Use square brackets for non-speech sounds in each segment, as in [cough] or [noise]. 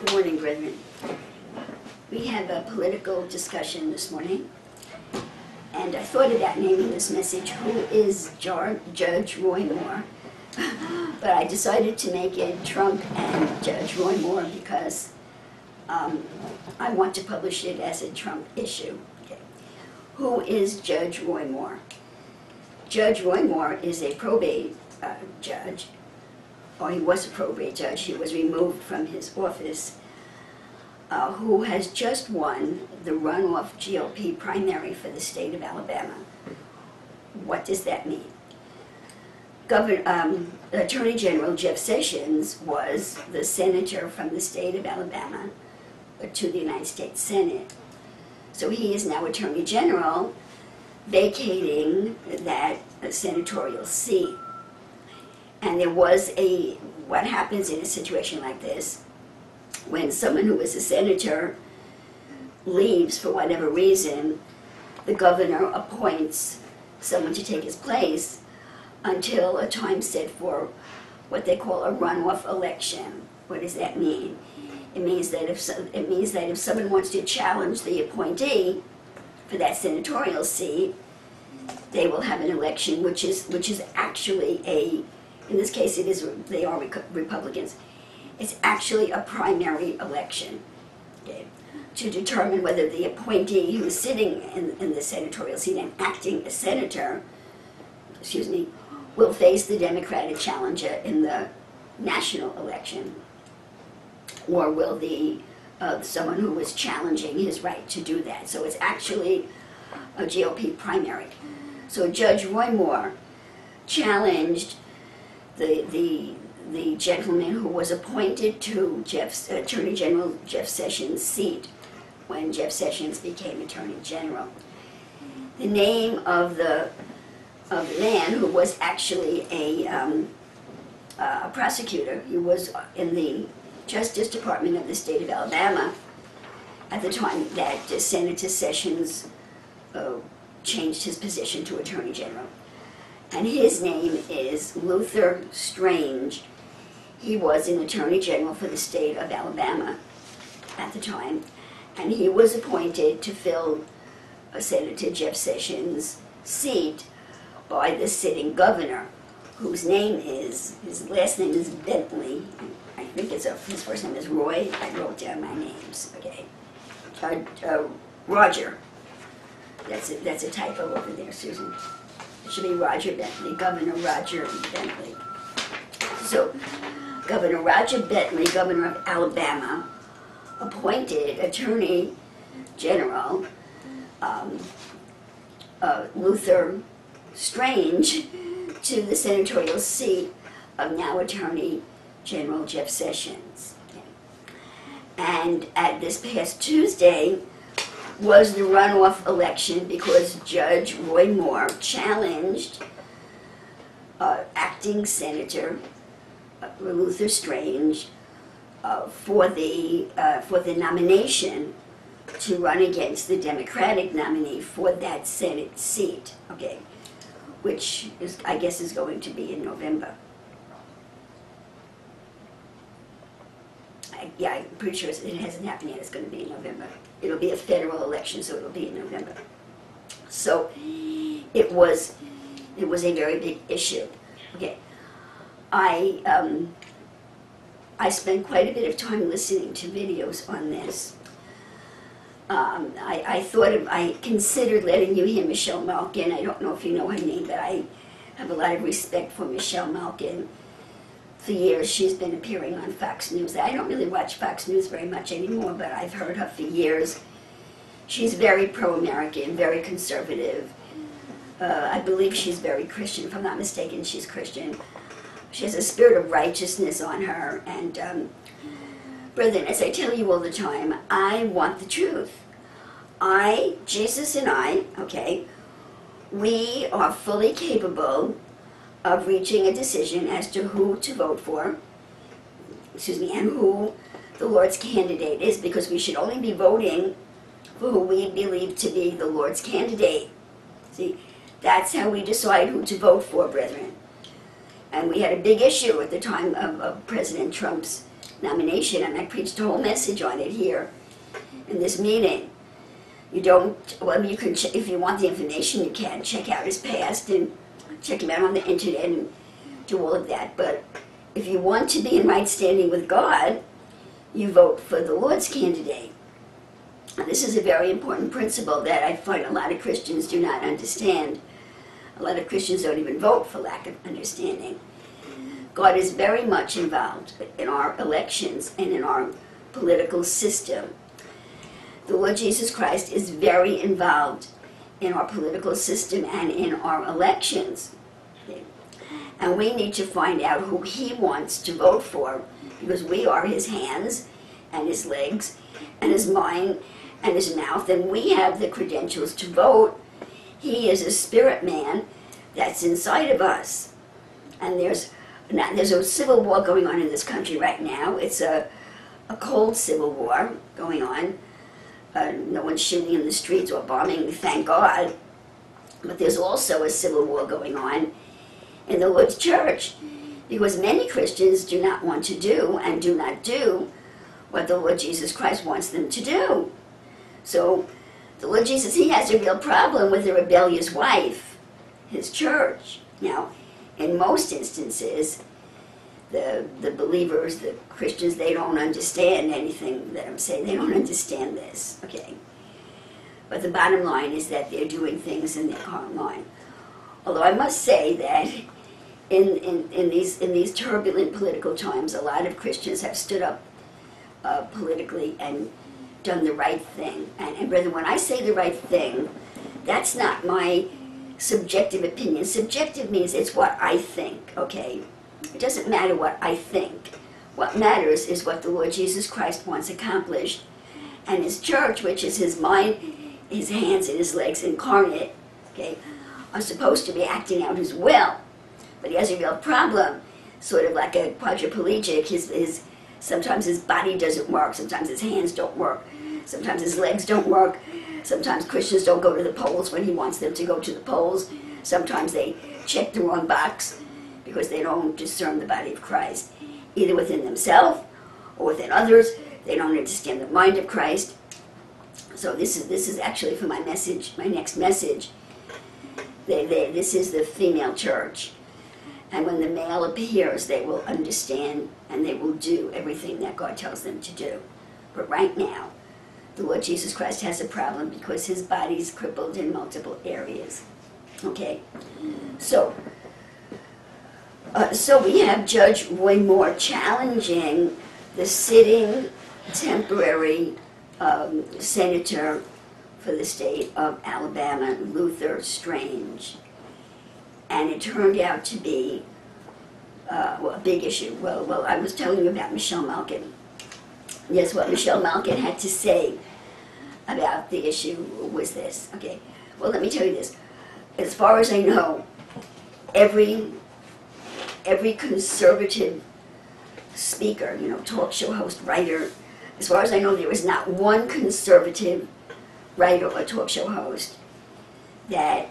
Good morning, brethren. We have a political discussion this morning, and I thought about naming this message, Who is Jar- Judge Roy Moore? [laughs] But I decided to make it Trump and Judge Roy Moore because um, I want to publish it as a Trump issue. Okay. Who is Judge Roy Moore? Judge Roy Moore is a probate uh, judge, or he was a probate judge, he was removed from his office, uh, who has just won the runoff GOP primary for the state of Alabama. What does that mean? Governor, um, Attorney General Jeff Sessions was the senator from the state of Alabama to the United States Senate. So he is now Attorney General, vacating that senatorial seat. And there was a, what happens in a situation like this, when someone who is a senator leaves for whatever reason, the governor appoints someone to take his place until a time set for what they call a runoff election. What does that mean? It means that if, so- it means that if someone wants to challenge the appointee for that senatorial seat, they will have an election, which is, which is actually a, in this case, it is, they are Republicans. It's actually a primary election, okay, to determine whether the appointee who is sitting in, in the senatorial seat and acting as senator, excuse me, will face the Democratic challenger in the national election, or will the, uh, someone who is challenging his right to do that. So it's actually a GOP primary. So Judge Roy Moore challenged the, the, the gentleman who was appointed to Jeff's, Attorney General Jeff Sessions' seat when Jeff Sessions became Attorney General. The name of the, of man who was actually a, um, uh, a prosecutor, he was in the Justice Department of the state of Alabama at the time that Senator Sessions uh, changed his position to Attorney General. And his name is Luther Strange. He was an Attorney General for the state of Alabama at the time, and he was appointed to fill Senator Jeff Sessions' seat by the sitting governor, whose name is, his last name is Bentley. I think it's, a, his first name is Roy. I wrote down my names, okay. Uh, uh, Roger. That's a, that's a typo over there, Susan. Should be Roger Bentley, Governor Roger Bentley. So, Governor Roger Bentley, governor of Alabama, appointed Attorney General um, uh, Luther Strange to the senatorial seat of now Attorney General Jeff Sessions. And at this past Tuesday, was the runoff election because Judge Roy Moore challenged uh, acting Senator uh, Luther Strange uh, for the uh, for the nomination to run against the Democratic nominee for that Senate seat. Okay, which is I guess is going to be in November. I, yeah, I'm pretty sure it hasn't happened yet. It's going to be in November. It'll be a federal election, so it'll be in November. So it was it was a very big issue. Okay, I um, I spent quite a bit of time listening to videos on this. Um, I, I thought of, I considered letting you hear Michelle Malkin. I don't know if you know her name, but I have a lot of respect for Michelle Malkin. For years, she's been appearing on Fox News. I don't really watch Fox News very much anymore, but I've heard her for years. She's very pro-American, very conservative. Uh, I believe she's very Christian. If I'm not mistaken, she's Christian. She has a spirit of righteousness on her. And, um, brethren, as I tell you all the time, I want the truth. I, Jesus and I, okay, we are fully capable of reaching a decision as to who to vote for, excuse me, and who the Lord's candidate is, because we should only be voting for who we believe to be the Lord's candidate. See, that's how we decide who to vote for, brethren. And we had a big issue at the time of, of President Trump's nomination, and I preached a whole message on it here in this meeting. You don't, well, you can, if you want the information, you can check out his past and check him out on the internet and do all of that. But if you want to be in right standing with God, you vote for the Lord's candidate. This is a very important principle that I find a lot of Christians do not understand. A lot of Christians don't even vote for lack of understanding. God is very much involved in our elections and in our political system. The Lord Jesus Christ is very involved in our political system and in our elections. And we need to find out who He wants to vote for because we are His hands and His legs and His mind and His mouth, and we have the credentials to vote. He is a spirit man that's inside of us. And there's now, there's a civil war going on in this country right now. It's a, a cold civil war going on. Uh, no one's shooting in the streets or bombing, thank God. But there's also a civil war going on in the Lord's church because many Christians do not want to do and do not do what the Lord Jesus Christ wants them to do. So the Lord Jesus, he has a real problem with the rebellious wife, his church. Now, in most instances, the, the believers, the Christians, they don't understand anything that I'm saying. They don't understand this, okay? But the bottom line is that they're doing things in their carnal mind. Although I must say that in, in, in, these, in these turbulent political times, a lot of Christians have stood up uh, politically and done the right thing. And, and brother, when I say the right thing, that's not my subjective opinion. Subjective means it's what I think, okay? It doesn't matter what I think. What matters is what the Lord Jesus Christ wants accomplished. And his church, which is his mind, his hands, and his legs incarnate, okay, are supposed to be acting out his will. But he has a real problem, sort of like a quadriplegic. His, his, sometimes his body doesn't work, sometimes his hands don't work, sometimes his legs don't work, Sometimes Christians don't go to the polls when he wants them to go to the polls. Sometimes they check the wrong box because they don't discern the body of Christ, either within themselves or within others. They don't understand the mind of Christ. So this is this is actually for my message, my next message. They, they, this is the female church. And when the male appears, they will understand and they will do everything that God tells them to do. But right now, the Lord Jesus Christ has a problem because his body's crippled in multiple areas. Okay? So, uh, so we have Judge Roy Moore challenging the sitting temporary um, senator for the state of Alabama, Luther Strange. And it turned out to be uh, well, a big issue. Well, well, I was telling you about Michelle Malkin. Yes, what Michelle Malkin had to say about the issue was this. Okay, well, let me tell you this. As far as I know, every every conservative speaker, you know, talk show host, writer, as far as I know, there was not one conservative writer or talk show host that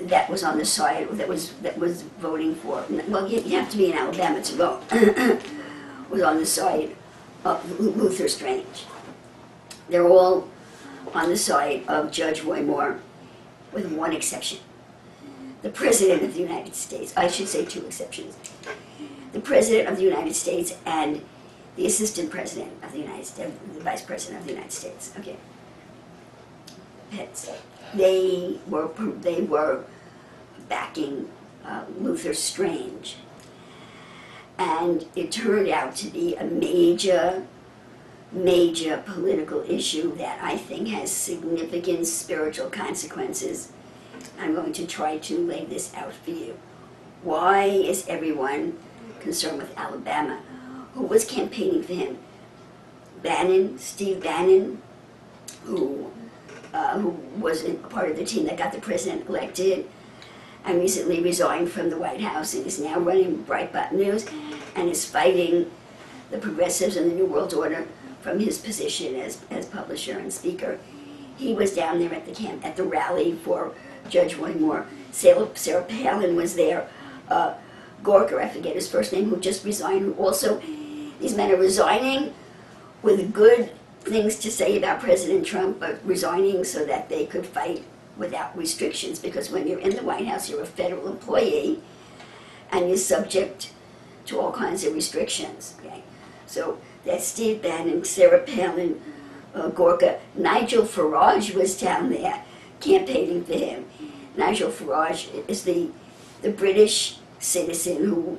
that was on the side that was that was voting for. Well, you, you have to be in Alabama to vote. [coughs] was on the side of Luther Strange. They're all on the side of Judge Roy Moore, with one exception. The President of the United States, I should say two exceptions. The President of the United States and the Assistant President of the United States, the Vice President of the United States. Okay. Pence. They were they were backing uh, Luther Strange, and it turned out to be a major major political issue that I think has significant spiritual consequences. I'm going to try to lay this out for you. Why is everyone concerned with Alabama? Who was campaigning for him? Bannon, Steve Bannon, who uh, who was part of the team that got the president elected and recently resigned from the White House and is now running Breitbart News and is fighting the progressives and the New World Order from his position as, as publisher and speaker. He was down there at the camp at the rally for Judge Roy Moore. Sarah, Sarah Palin was there. Uh, Gorka, I forget his first name, who just resigned, also These men are resigning with good things to say about President Trump, but resigning so that they could fight without restrictions. Because when you're in the White House, you're a federal employee and you're subject to all kinds of restrictions. Okay, so that's Steve Bannon, Sarah Palin, uh, Gorka, Nigel Farage was down there campaigning for him. Nigel Farage is the the British citizen who,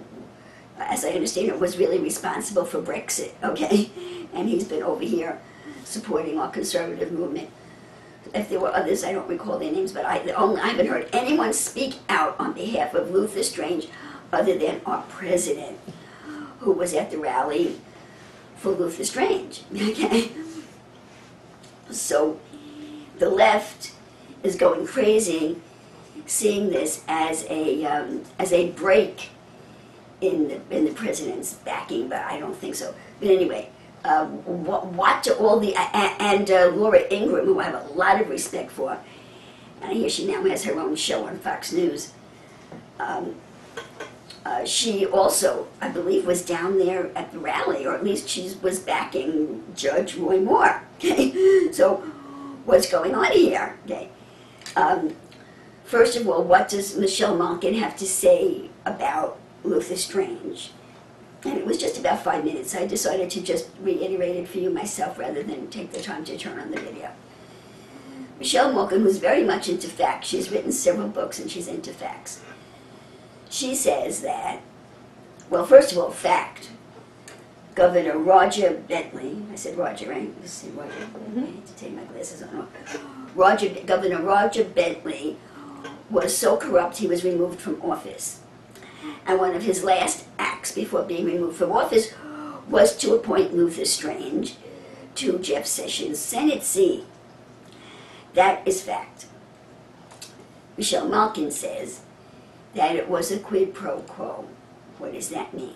as I understand it, was really responsible for Brexit. Okay, [laughs] and he's been over here supporting our conservative movement. If there were others, I don't recall their names, but I, only, I haven't heard anyone speak out on behalf of Luther Strange other than our president, who was at the rally for Luther Strange. [laughs] Okay? So the left is going crazy seeing this as a, um, as a break in the, in the president's backing, but I don't think so. But anyway, uh, what, what do all the, a- and uh, Laura Ingraham, who I have a lot of respect for, and I hear she now has her own show on Fox News. Um, uh, she also, I believe, was down there at the rally, or at least she was backing Judge Roy Moore. Okay, [laughs] so what's going on here? Okay, um, first of all, what does Michelle Malkin have to say about Luther Strange? And it was just about five minutes. I decided to just reiterate it for you myself rather than take the time to turn on the video. Michelle Malkin was very much into facts. She's written several books and she's into facts. She says that, well, first of all, fact. Governor Roger Bentley, I said Roger, right? You see Roger? Mm-hmm. I need to take my glasses on. Roger, Governor Roger Bentley was so corrupt he was removed from office. And one of his last acts before being removed from office was to appoint Luther Strange to Jeff Sessions' Senate seat. That is fact. Michelle Malkin says that it was a quid pro quo. What does that mean?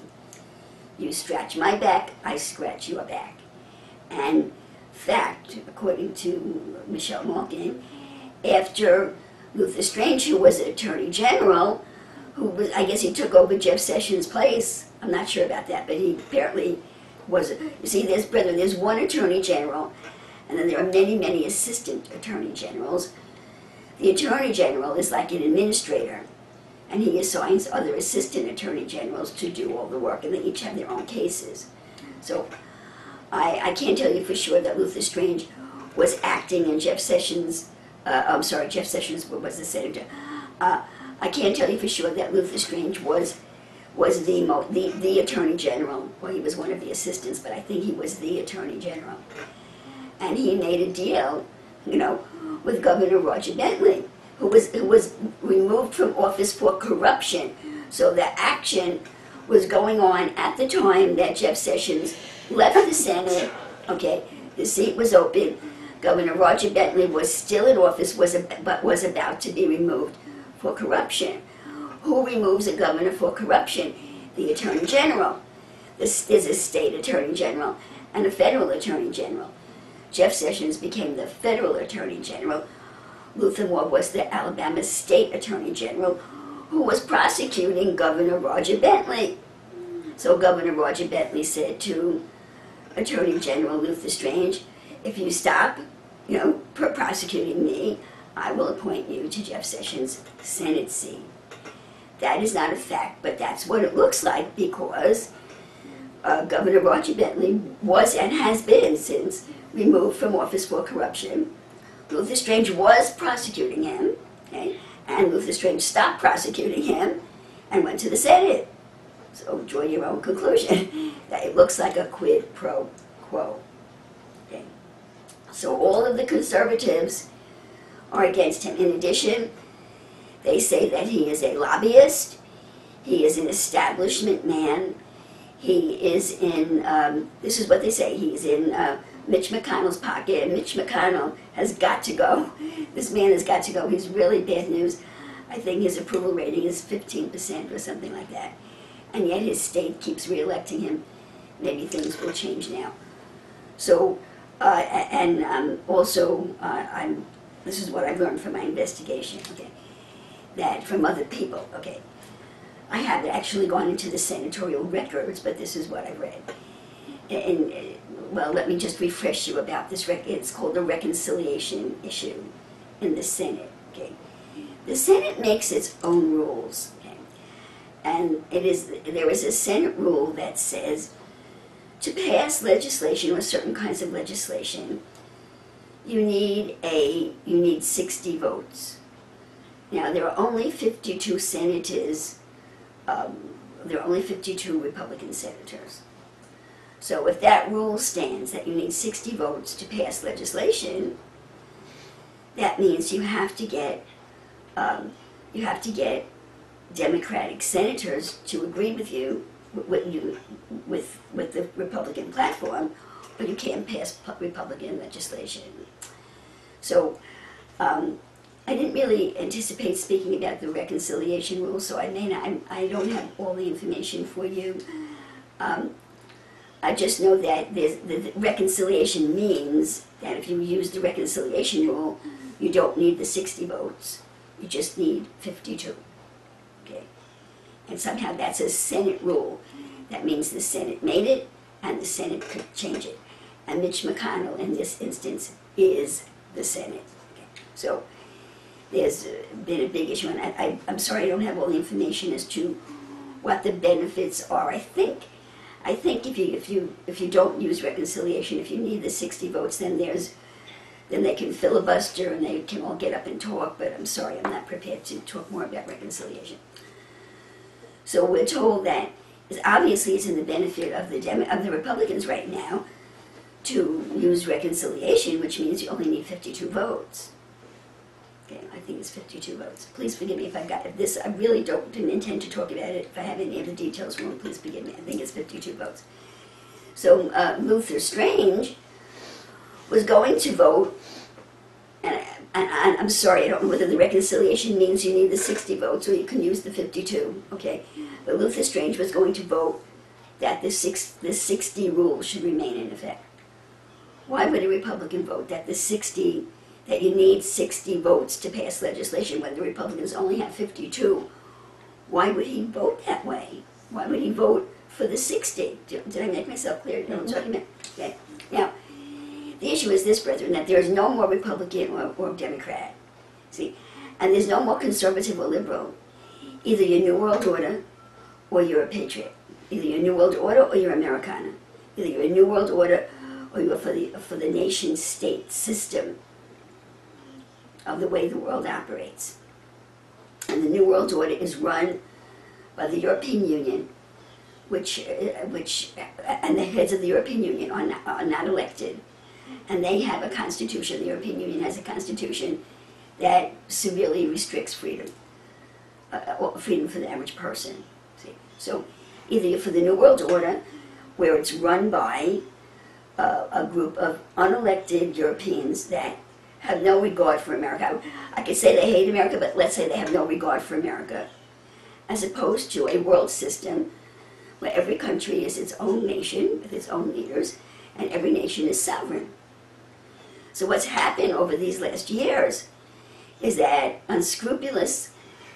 You scratch my back, I scratch your back. And fact, according to Michelle Malkin, after Luther Strange, who was Attorney General, who was, I guess he took over Jeff Sessions' place. I'm not sure about that, but he apparently was. You see, there's brethren, there's one Attorney General, and then there are many, many Assistant Attorney Generals. The Attorney General is like an administrator, and he assigns other Assistant Attorney Generals to do all the work, and they each have their own cases. So I, I can't tell you for sure that Luther Strange was acting in Jeff Sessions, uh, I'm sorry, Jeff Sessions was the senator. Uh, I can't tell you for sure that Luther Strange was was the, the the attorney general. Well, he was one of the assistants, but I think he was the attorney general. And he made a deal, you know, with Governor Roger Bentley, who was who was removed from office for corruption. So the action was going on at the time that Jeff Sessions left the Senate. Okay, the seat was open. Governor Roger Bentley was still in office, was but was about to be removed for corruption. Who removes a governor for corruption? The Attorney General. This is a state Attorney General and a federal Attorney General. Jeff Sessions became the federal Attorney General. Luther Moore was the Alabama State Attorney General who was prosecuting Governor Roger Bentley. So Governor Roger Bentley said to Attorney General Luther Strange, if you stop, you know, pr- prosecuting me, I will appoint you to Jeff Sessions' Senate seat. That is not a fact, but that's what it looks like because uh, Governor Roger Bentley was and has been since removed from office for corruption. Luther Strange was prosecuting him, okay, and Luther Strange stopped prosecuting him and went to the Senate. So draw your own conclusion. [laughs] that it looks like a quid pro quo. So all of the conservatives are against him. In addition, they say that he is a lobbyist, he is an establishment man, he is in, um, this is what they say, he's in uh, Mitch McConnell's pocket, Mitch McConnell has got to go. [laughs] This man has got to go. He's really bad news. I think his approval rating is 15% or something like that. And yet his state keeps reelecting him. Maybe things will change now. So, uh, and um, also, uh, I'm, this is what I've learned from my investigation, okay, that from other people, okay. I haven't actually gone into the senatorial records, but this is what I've read. and, uh, well, let me just refresh you about this, rec- it's called the reconciliation issue in the Senate, okay? The Senate makes its own rules, okay? And it is, there is a Senate rule that says to pass legislation or certain kinds of legislation, you need a, you need sixty votes. Now, there are only fifty-two senators, um, there are only fifty-two Republican senators. So if that rule stands that you need sixty votes to pass legislation, that means you have to get, um, you have to get Democratic senators to agree with you, with you, with, with the Republican platform, but you can't pass Republican legislation. So, um, I didn't really anticipate speaking about the reconciliation rule, so I may not, I'm- I don't have all the information for you. Um, I just know that the reconciliation means that if you use the reconciliation rule, you don't need the sixty votes, you just need fifty-two. Okay? And somehow that's a Senate rule. That means the Senate made it and the Senate could change it. And Mitch McConnell in this instance is the Senate. Okay? So there's been a big issue, and I, I'm sorry I don't have all the information as to what the benefits are. I think, I think if you, if you, if you don't use reconciliation, if you need the sixty votes, then there's, then they can filibuster and they can all get up and talk, but I'm sorry, I'm not prepared to talk more about reconciliation. So we're told that, obviously it's in the benefit of the Demo, of the Republicans right now to use reconciliation, which means you only need fifty-two votes. Okay, I think it's fifty-two votes. Please forgive me if I've got, if this, I really don't, didn't intend to talk about it. If I have any of the details wrong, please forgive me. I think it's fifty-two votes. So uh, Luther Strange was going to vote, and I, I'm sorry, I don't know whether the reconciliation means you need the sixty votes or you can use the fifty-two, okay? But Luther Strange was going to vote that the six, the sixty rule should remain in effect. Why would a Republican vote that the sixty that you need 60 votes to pass legislation when the Republicans only have 52. Why would he vote that way? Why would he vote for the 60? Did I make myself clear? What I'm talking about? Okay. Now, the issue is this, brethren, that there is no more Republican or, or Democrat. See? And there's no more conservative or liberal. Either you're New World Order or you're a patriot. Either you're New World Order or you're Americana. Either you're a New World Order or you're for the, for the nation state system of the way the world operates. And the New World Order is run by the European Union, which, uh, which, and the heads of the European Union are not, are not elected. And they have a constitution, the European Union has a constitution that severely restricts freedom, uh, uh, freedom for the average person. See? So either for the New World Order, where it's run by uh, a group of unelected Europeans that have no regard for America. I could say they hate America, but let's say they have no regard for America, as opposed to a world system where every country is its own nation with its own leaders, and every nation is sovereign. So what's happened over these last years is that unscrupulous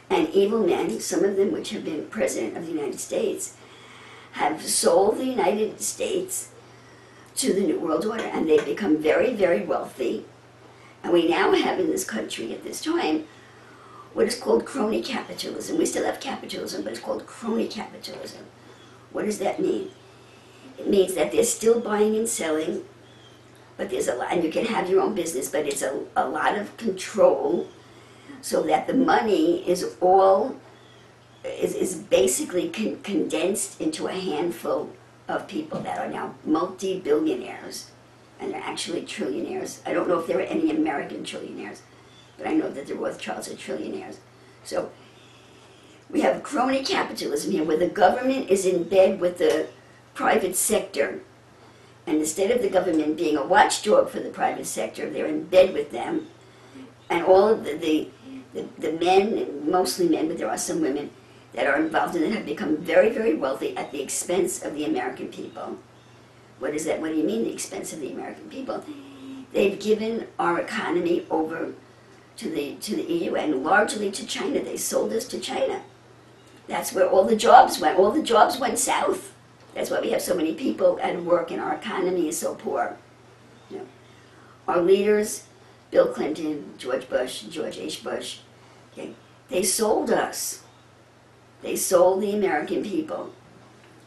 and evil men, some of them which have been president of the United States, have sold the United States to the New World Order, and they've become very, very wealthy. And we now have in this country at this time what is called crony capitalism. We still have capitalism, but it's called crony capitalism. What does that mean? It means that they're still buying and selling, but there's a lot, and you can have your own business, but it's a, a lot of control so that the money is all, is, is basically con- condensed into a handful of people that are now multi-billionaires, and they're actually trillionaires. I don't know if there are any American trillionaires, but I know that the Rothschilds are trillionaires. So we have crony capitalism here, where the government is in bed with the private sector, and instead of the government being a watchdog for the private sector, they're in bed with them, and all of the, the, the, the men, mostly men, but there are some women, that are involved in it have become very, very wealthy at the expense of the American people. What is that? What do you mean, the expense of the American people? They've given our economy over to the to the EU and largely to China. They sold us to China. That's where all the jobs went. All the jobs went south. That's why we have so many people at work and our economy is so poor. You know, our leaders, Bill Clinton, George Bush, George H. Bush, okay, they sold us. They sold the American people.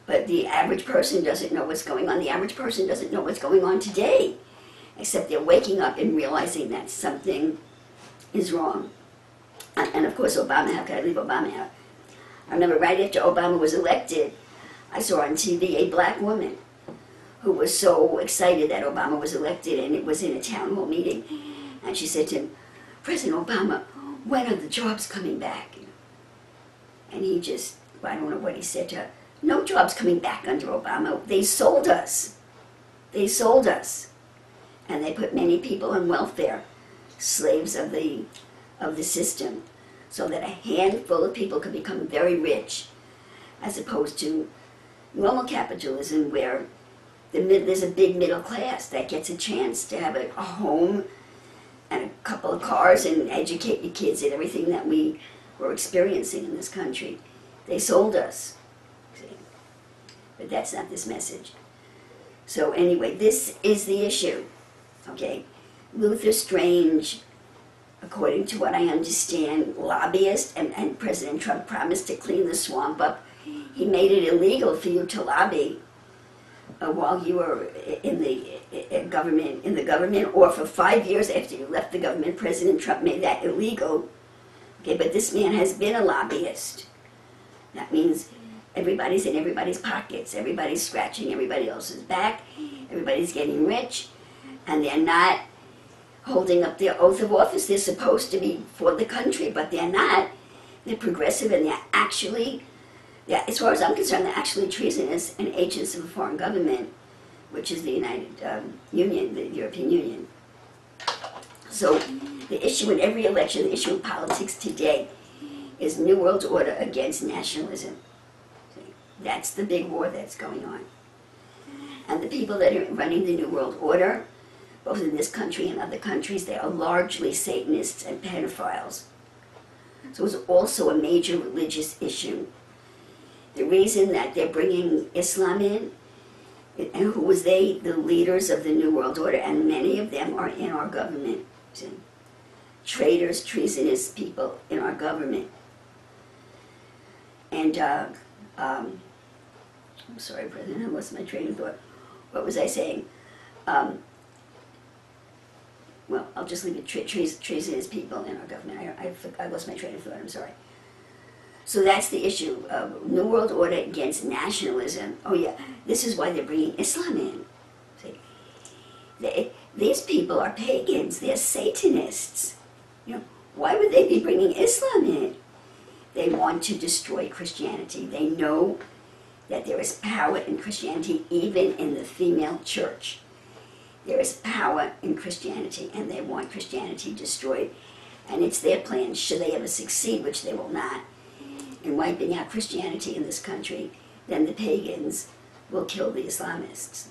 But the average person doesn't know what's going on. The average person doesn't know what's going on today, except they're waking up and realizing that something is wrong. And, of course, Obama, how could I leave Obama out? I remember right after Obama was elected, I saw on TV a black woman who was so excited that Obama was elected, and it was in a town hall meeting. And she said to him, President Obama, when are the jobs coming back? And he just, I don't know what he said to her. No jobs coming back under Obama. They sold us. They sold us. And they put many people on welfare, slaves of the, of the system, so that a handful of people could become very rich, as opposed to normal capitalism where the mid, there's a big middle class that gets a chance to have a, a home and a couple of cars and educate your kids and everything that we were experiencing in this country. They sold us. See? But that's not this message. So anyway, this is the issue. Okay? Luther Strange, according to what I understand, lobbyist and, and President Trump promised to clean the swamp up. He made it illegal for you to lobby uh, while you were in the uh, government in the government or for five years after you left the government president trump made that illegal. Okay but this man has been a lobbyist. That means everybody's in everybody's pockets. Everybody's scratching everybody else's back. Everybody's getting rich and they're not holding up their oath of office. They're supposed to be for the country but they're not. They're progressive and they're actually yeah, as far as I'm concerned, actually treasonous and agents of a foreign government, which is the United um, Union, the European Union. So the issue in every election, the issue in politics today, is New World Order against nationalism. That's the big war that's going on. And the people that are running the New World Order, both in this country and other countries, they are largely Satanists and pedophiles. So it's also a major religious issue the reason that they're bringing Islam in, and who was they, the leaders of the New World Order, and many of them are in our government. Traitors, treasonous people in our government. And, uh, um, I'm sorry, President, I lost my train of thought. What was I saying? Um, well, I'll just leave it, treas- treasonous people in our government. I, I, I lost my train of thought, I'm sorry. So that's the issue of New World Order against nationalism. Oh yeah, this is why they're bringing Islam in. See, they, these people are pagans. They're Satanists. You know, why would they be bringing Islam in? They want to destroy Christianity. They know that there is power in Christianity, even in the female church. There is power in Christianity, and they want Christianity destroyed. And it's their plan, should they ever succeed, which they will not, in wiping out Christianity in this country, then the pagans will kill the Islamists.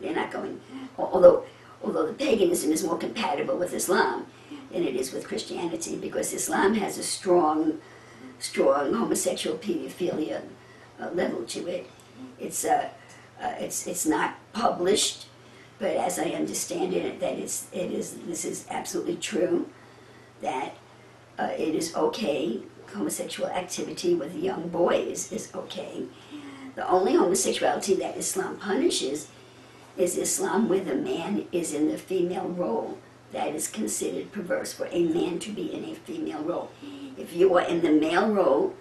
They're not going, although, although the paganism is more compatible with Islam than it is with Christianity, because Islam has a strong, strong homosexual pedophilia uh, level to it. It's, uh, uh, it's, it's not published, but as I understand it, that it's, it is, this is absolutely true, that uh, it is okay homosexual activity with young boys is okay. The only homosexuality that Islam punishes is Islam where the man is in the female role. That is considered perverse for a man to be in a female role. If you are in the male role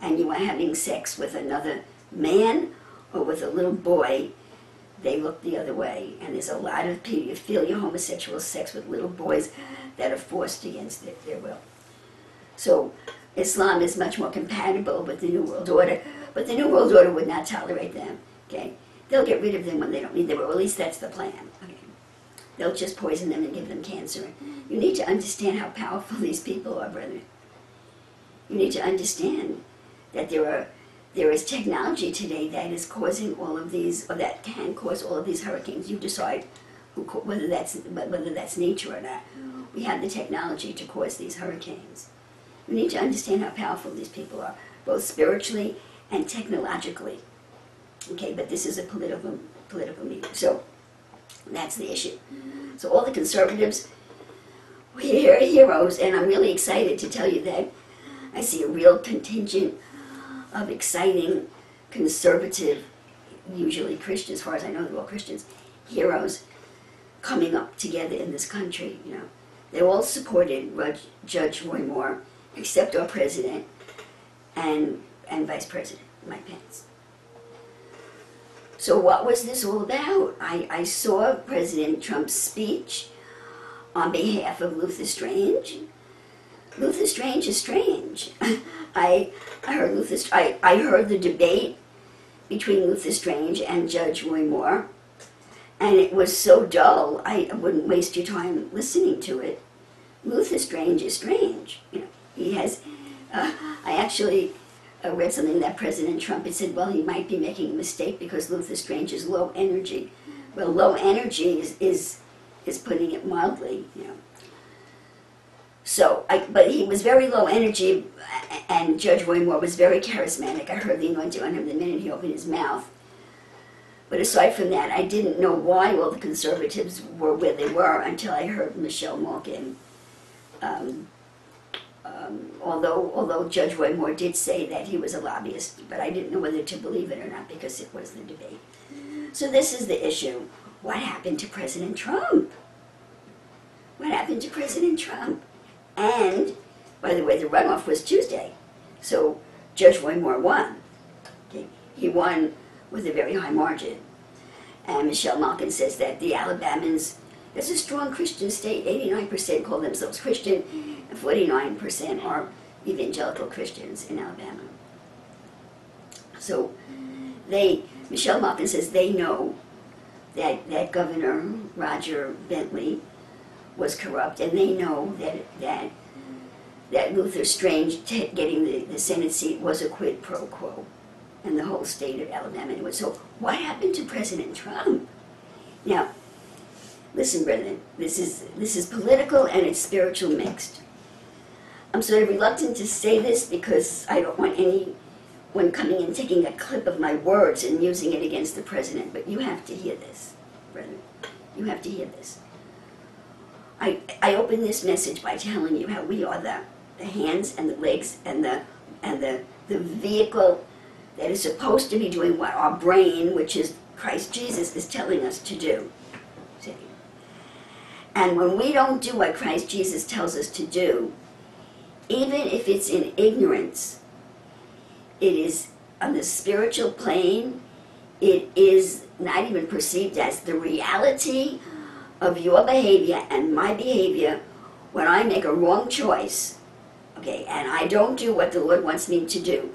and you are having sex with another man or with a little boy, they look the other way. And there's a lot of pedophilia, homosexual sex with little boys that are forced against their, their will. So Islam is much more compatible with the New World Order, but the New World Order would not tolerate them. Okay, they'll get rid of them when they don't need them, or at least that's the plan. Okay, they'll just poison them and give them cancer. You need to understand how powerful [laughs] these people are, brethren. You need to understand that there are there is technology today that is causing all of these, or that can cause all of these hurricanes. You decide who, whether that's whether that's nature or not. We have the technology to cause these hurricanes. We need to understand how powerful these people are, both spiritually and technologically. Okay, but this is a political, political meeting, so that's the issue. So all the conservatives, we're heroes, and I'm really excited to tell you that I see a real contingent of exciting conservative, usually Christians, as far as I know, they're all Christians, heroes coming up together in this country, you know. They all supported Judge Roy Moore, except our president and, and vice president, Mike Pence. So what was this all about? I, I saw President Trump's speech on behalf of Luther Strange. Luther Strange is strange. [laughs] I, I heard Luther, I, I heard the debate between Luther Strange and Judge Roy Moore, and it was so dull. I wouldn't waste your time listening to it. Luther Strange is strange. You know, he has. Uh, I actually uh, read something that President Trump had said. Well, he might be making a mistake because Luther Strange is low energy. Well, low energy is is, is putting it mildly. You know. So, I, but he was very low energy, and Judge Roy Moore was very charismatic. I heard the anointing on him the minute he opened his mouth. But aside from that, I didn't know why all the conservatives were where they were until I heard Michelle Malkin. Um, um, although, although Judge Roy Moore did say that he was a lobbyist, but I didn't know whether to believe it or not because it was the debate. So this is the issue. What happened to President Trump? What happened to President Trump? And, by the way, the runoff was Tuesday. So Judge Roy Moore won. Okay. He won with a very high margin. And Michelle Malkin says that the Alabamans, it's a strong Christian state. 89% call themselves Christian, and 49% are evangelical Christians in Alabama. So they, Michelle Malkin says they know that, that Governor Roger Bentley was corrupt, and they know that that that Luther Strange getting the, the Senate seat was a quid pro quo, and the whole state of Alabama. So what happened to President Trump? Now, listen, brethren, this is this is political and it's spiritual mixed. I'm sort of reluctant to say this because I don't want anyone coming and taking a clip of my words and using it against the president. But you have to hear this, brethren. You have to hear this. I, I open this message by telling you how we are the, the hands and the legs and the and the, the vehicle that is supposed to be doing what our brain, which is Christ Jesus, is telling us to do. And when we don't do what Christ Jesus tells us to do, even if it's in ignorance, it is on the spiritual plane, it is not even perceived as the reality of your behavior and my behavior when I make a wrong choice, okay, and I don't do what the Lord wants me to do.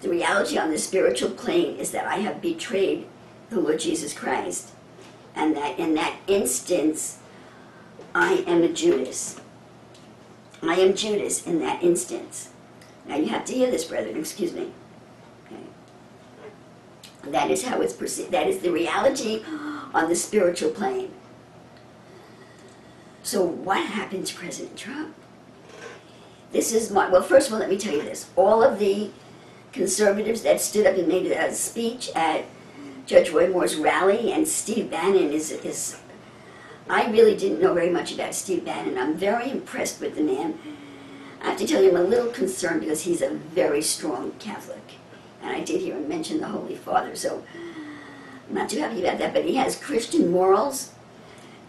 The reality on the spiritual plane is that I have betrayed the Lord Jesus Christ, and that in that instance, I am a Judas. I am Judas in that instance. Now you have to hear this, brethren, excuse me. Okay. That is how it's perceived. That is the reality on the spiritual plane. So what happened to President Trump? This is my, well, first of all, let me tell you this. All of the conservatives that stood up and made a speech at Judge Roy Moore's rally, and Steve Bannon is, is, I really didn't know very much about Steve Bannon. I'm very impressed with the man. I have to tell you, I'm a little concerned because he's a very strong Catholic. And I did hear him mention the Holy Father, so I'm not too happy about that. But he has Christian morals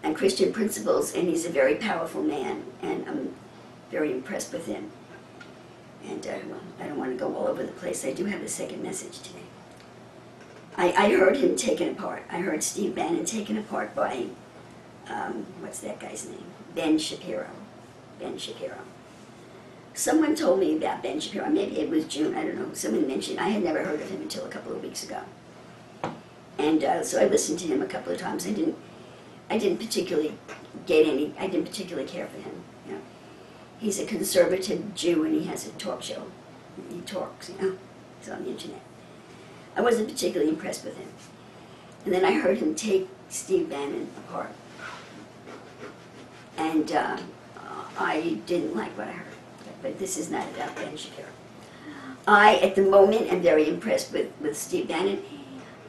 and Christian principles, and he's a very powerful man, and I'm very impressed with him. And uh, well, I don't want to go all over the place. I do have a second message today. I, I heard him taken apart. I heard Steve Bannon taken apart by, um, what's that guy's name? Ben Shapiro. Ben Shapiro. Someone told me about Ben Shapiro. Maybe it was June. I don't know. Someone mentioned. I had never heard of him until a couple of weeks ago. And uh, so I listened to him a couple of times. I didn't I didn't particularly get any, I didn't particularly care for him. You know. He's a conservative Jew and he has a talk show. He talks, you know, he's on the internet. I wasn't particularly impressed with him. And then I heard him take Steve Bannon apart. And uh, I didn't like what I heard. But this is not about Ben Shapiro. I, at the moment, am very impressed with, with Steve Bannon.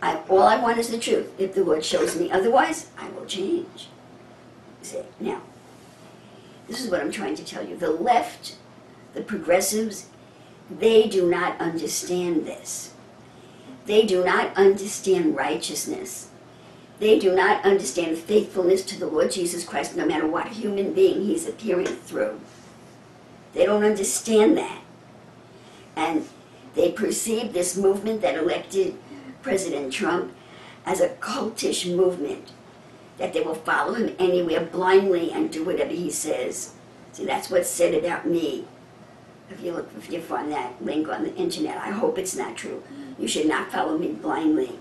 I, all I want is the truth. If the Lord shows me otherwise, I will change. See, now, this is what I'm trying to tell you. The left, the progressives, they do not understand this. They do not understand righteousness. They do not understand faithfulness to the Lord Jesus Christ, no matter what human being he's appearing through. They don't understand that. And they perceive this movement that elected President Trump as a cultish movement, that they will follow him anywhere blindly and do whatever he says. See, that's what's said about me. If you look, if you find that link on the internet, I hope it's not true. You should not follow me blindly.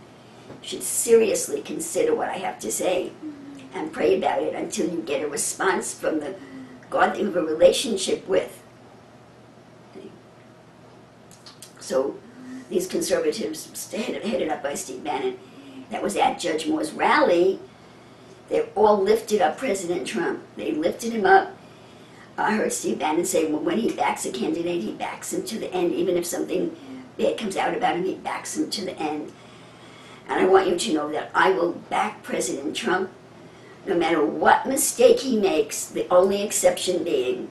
Should seriously consider what I have to say and pray about it until you get a response from the God that you have a relationship with. So these conservatives, headed up by Steve Bannon, that was at Judge Moore's rally, they all lifted up President Trump. They lifted him up. I heard Steve Bannon say, well, when he backs a candidate, he backs him to the end. Even if something bad comes out about him, he backs him to the end. And I want you to know that I will back President Trump no matter what mistake he makes, the only exception being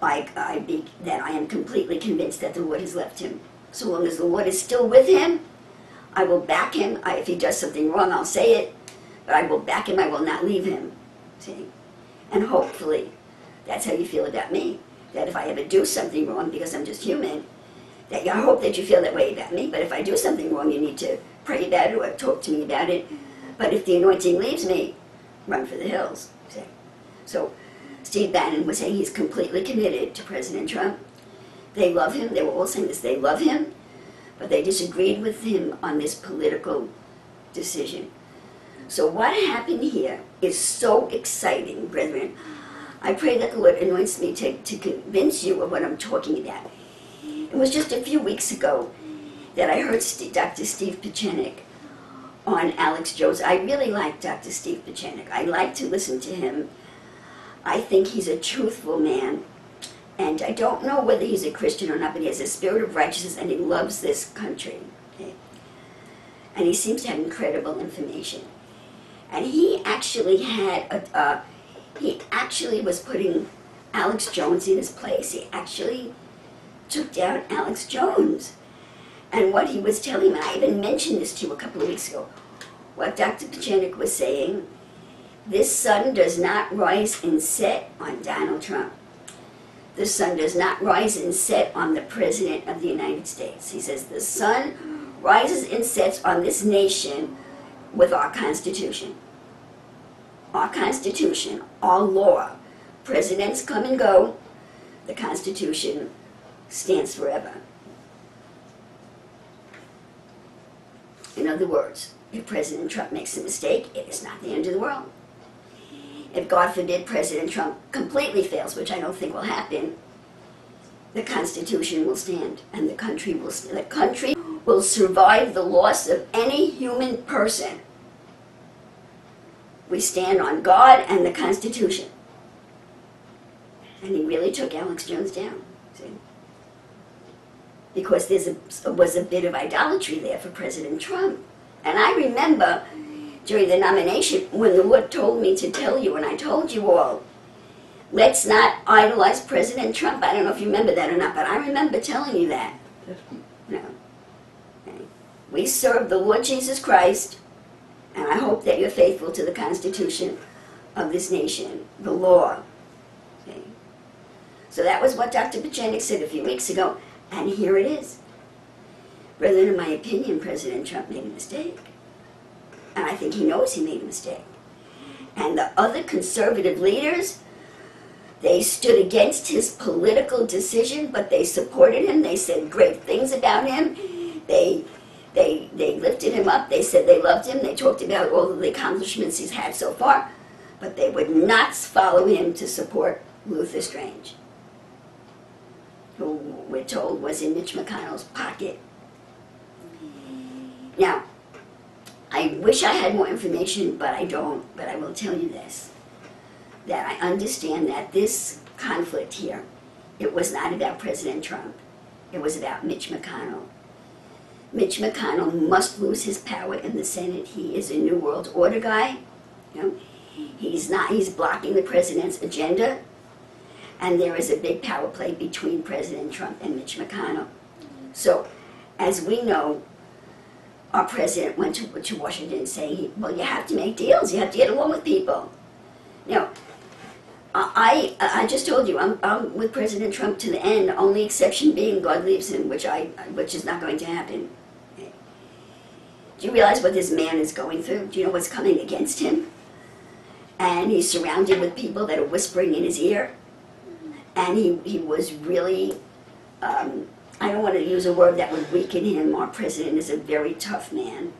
I, I be, that I am completely convinced that the Lord has left him. So long as the Lord is still with him, I will back him. I, if he does something wrong, I'll say it, but I will back him. I will not leave him. See? And hopefully, that's how you feel about me. That if I ever do something wrong, because I'm just human, that I hope that you feel that way about me. But if I do something wrong, you need to pray about it or talk to me about it. But if the anointing leaves me, run for the hills. So Steve Bannon was saying he's completely committed to President Trump. They love him. They were all saying this. They love him, but they disagreed with him on this political decision. So what happened here is so exciting, brethren. I pray that the Lord anoints me to, to convince you of what I'm talking about. It was just a few weeks ago that I heard St- Dr. Steve Pieczenik on Alex Jones. I really like Dr. Steve Pieczenik. I like to listen to him. I think he's a truthful man. And I don't know whether he's a Christian or not, but he has a spirit of righteousness and he loves this country. And he seems to have incredible information. And he actually had a, uh, he actually was putting Alex Jones in his place. He actually took down Alex Jones. And what he was telling me, I even mentioned this to you a couple of weeks ago, what Dr. Pieczenik was saying, this sun does not rise and set on Donald Trump. The sun does not rise and set on the President of the United States. He says the sun rises and sets on this nation with our Constitution. Our Constitution, our law. Presidents come and go. The Constitution stands forever. In other words, if President Trump makes a mistake, it is not the end of the world. If God forbid President Trump completely fails, which I don't think will happen, the Constitution will stand, and the country will the country will survive the loss of any human person. We stand on God and the Constitution. And he really took Alex Jones down. Because there was a bit of idolatry there for President Trump. And I remember during the nomination when the Lord told me to tell you, and I told you all, let's not idolize President Trump. I don't know if you remember that or not, but I remember telling you that. No. Okay. We serve the Lord Jesus Christ, and I hope that you're faithful to the Constitution of this nation, the law. Okay. So that was what Dr. Pieczenik said a few weeks ago, and here it is. Brethren, in my opinion, President Trump made a mistake. And I think he knows he made a mistake. And the other conservative leaders, they stood against his political decision, but they supported him. They said great things about him. They, they, they lifted him up. They said they loved him. They talked about all of the accomplishments he's had so far. But they would not follow him to support Luther Strange, who we're told was in Mitch McConnell's pocket. Now, I wish I had more information, but I don't. But I will tell you this that I understand that this conflict here, it was not about President Trump, it was about Mitch McConnell. Mitch McConnell must lose his power in the Senate. He is a New World Order guy. You know, he's not. He's blocking the president's agenda, and there is a big power play between President Trump and Mitch McConnell. So, as we know, our president went to, to Washington saying, "Well, you have to make deals. You have to get along with people." Now, I, I I just told you I'm, I'm with President Trump to the end. Only exception being God leaves him, which I which is not going to happen. Do you realize what this man is going through? Do you know what's coming against him? And he's surrounded with people that are whispering in his ear. And he, he was really, um, I don't want to use a word that would weaken him. Our president is a very tough man.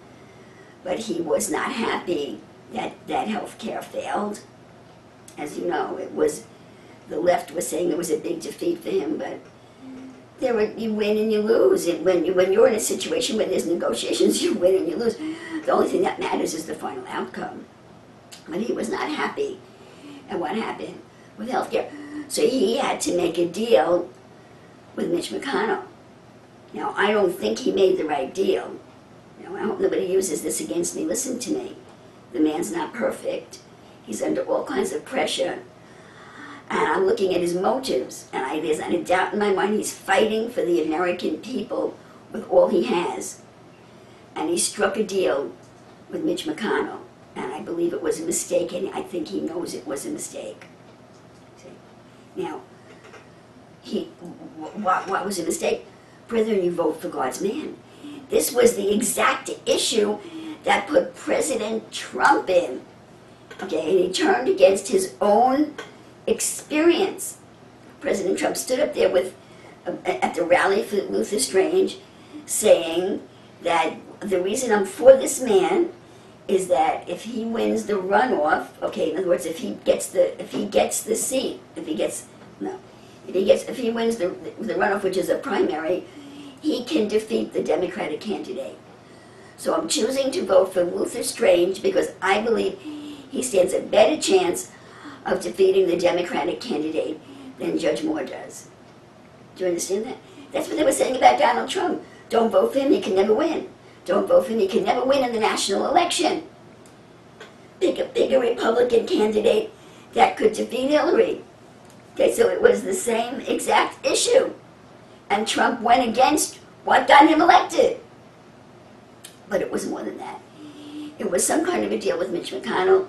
But he was not happy that, that health care failed. As you know, it was, the left was saying it was a big defeat for him, but there were, you win and you lose. And when, you, when you're in a situation where there's negotiations, [laughs] you win and you lose. The only thing that matters is the final outcome. But he was not happy at what happened with health care. So he had to make a deal with Mitch McConnell. Now, I don't think he made the right deal. Know, I hope nobody uses this against me. Listen to me. The man's not perfect. He's under all kinds of pressure. And I'm looking at his motives, and I, there's not a doubt in my mind he's fighting for the American people with all he has. And he struck a deal with Mitch McConnell, and I believe it was a mistake, and I think he knows it was a mistake. Now, he, what, what was a mistake? Brethren, you vote for God's man. This was the exact issue that put President Trump in. Okay, and he turned against his own experience. President Trump stood up there with, uh, at the rally for Luther Strange, saying that the reason I'm for this man is that if he wins the runoff, okay, in other words, if he gets the if he gets the seat, if he gets no, if he gets if he wins the the runoff, which is a primary, he can defeat the Democratic candidate. So I'm choosing to vote for Luther Strange because I believe he stands a better chance of defeating the Democratic candidate than Judge Moore does. Do you understand that? That's what they were saying about Donald Trump. Don't vote for him, he can never win. Don't vote for him, he can never win in the national election. Pick a, a Republican candidate that could defeat Hillary. Okay, so it was the same exact issue. And Trump went against what got him elected. But it was more than that. It was some kind of a deal with Mitch McConnell.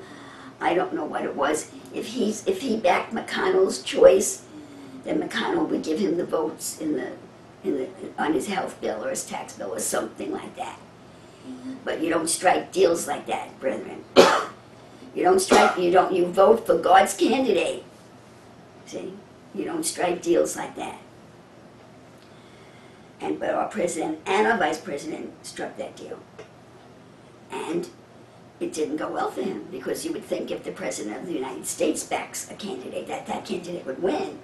I don't know what it was. If he's if he backed McConnell's choice, then McConnell would give him the votes in the in the on his health bill or his tax bill or something like that. But you don't strike deals like that, brethren. you don't strike you don't you vote for God's candidate. See? You don't strike deals like that. And but our president and our vice president struck that deal. And it didn't go well for him because you would think if the president of the United States backs a candidate that that candidate would win.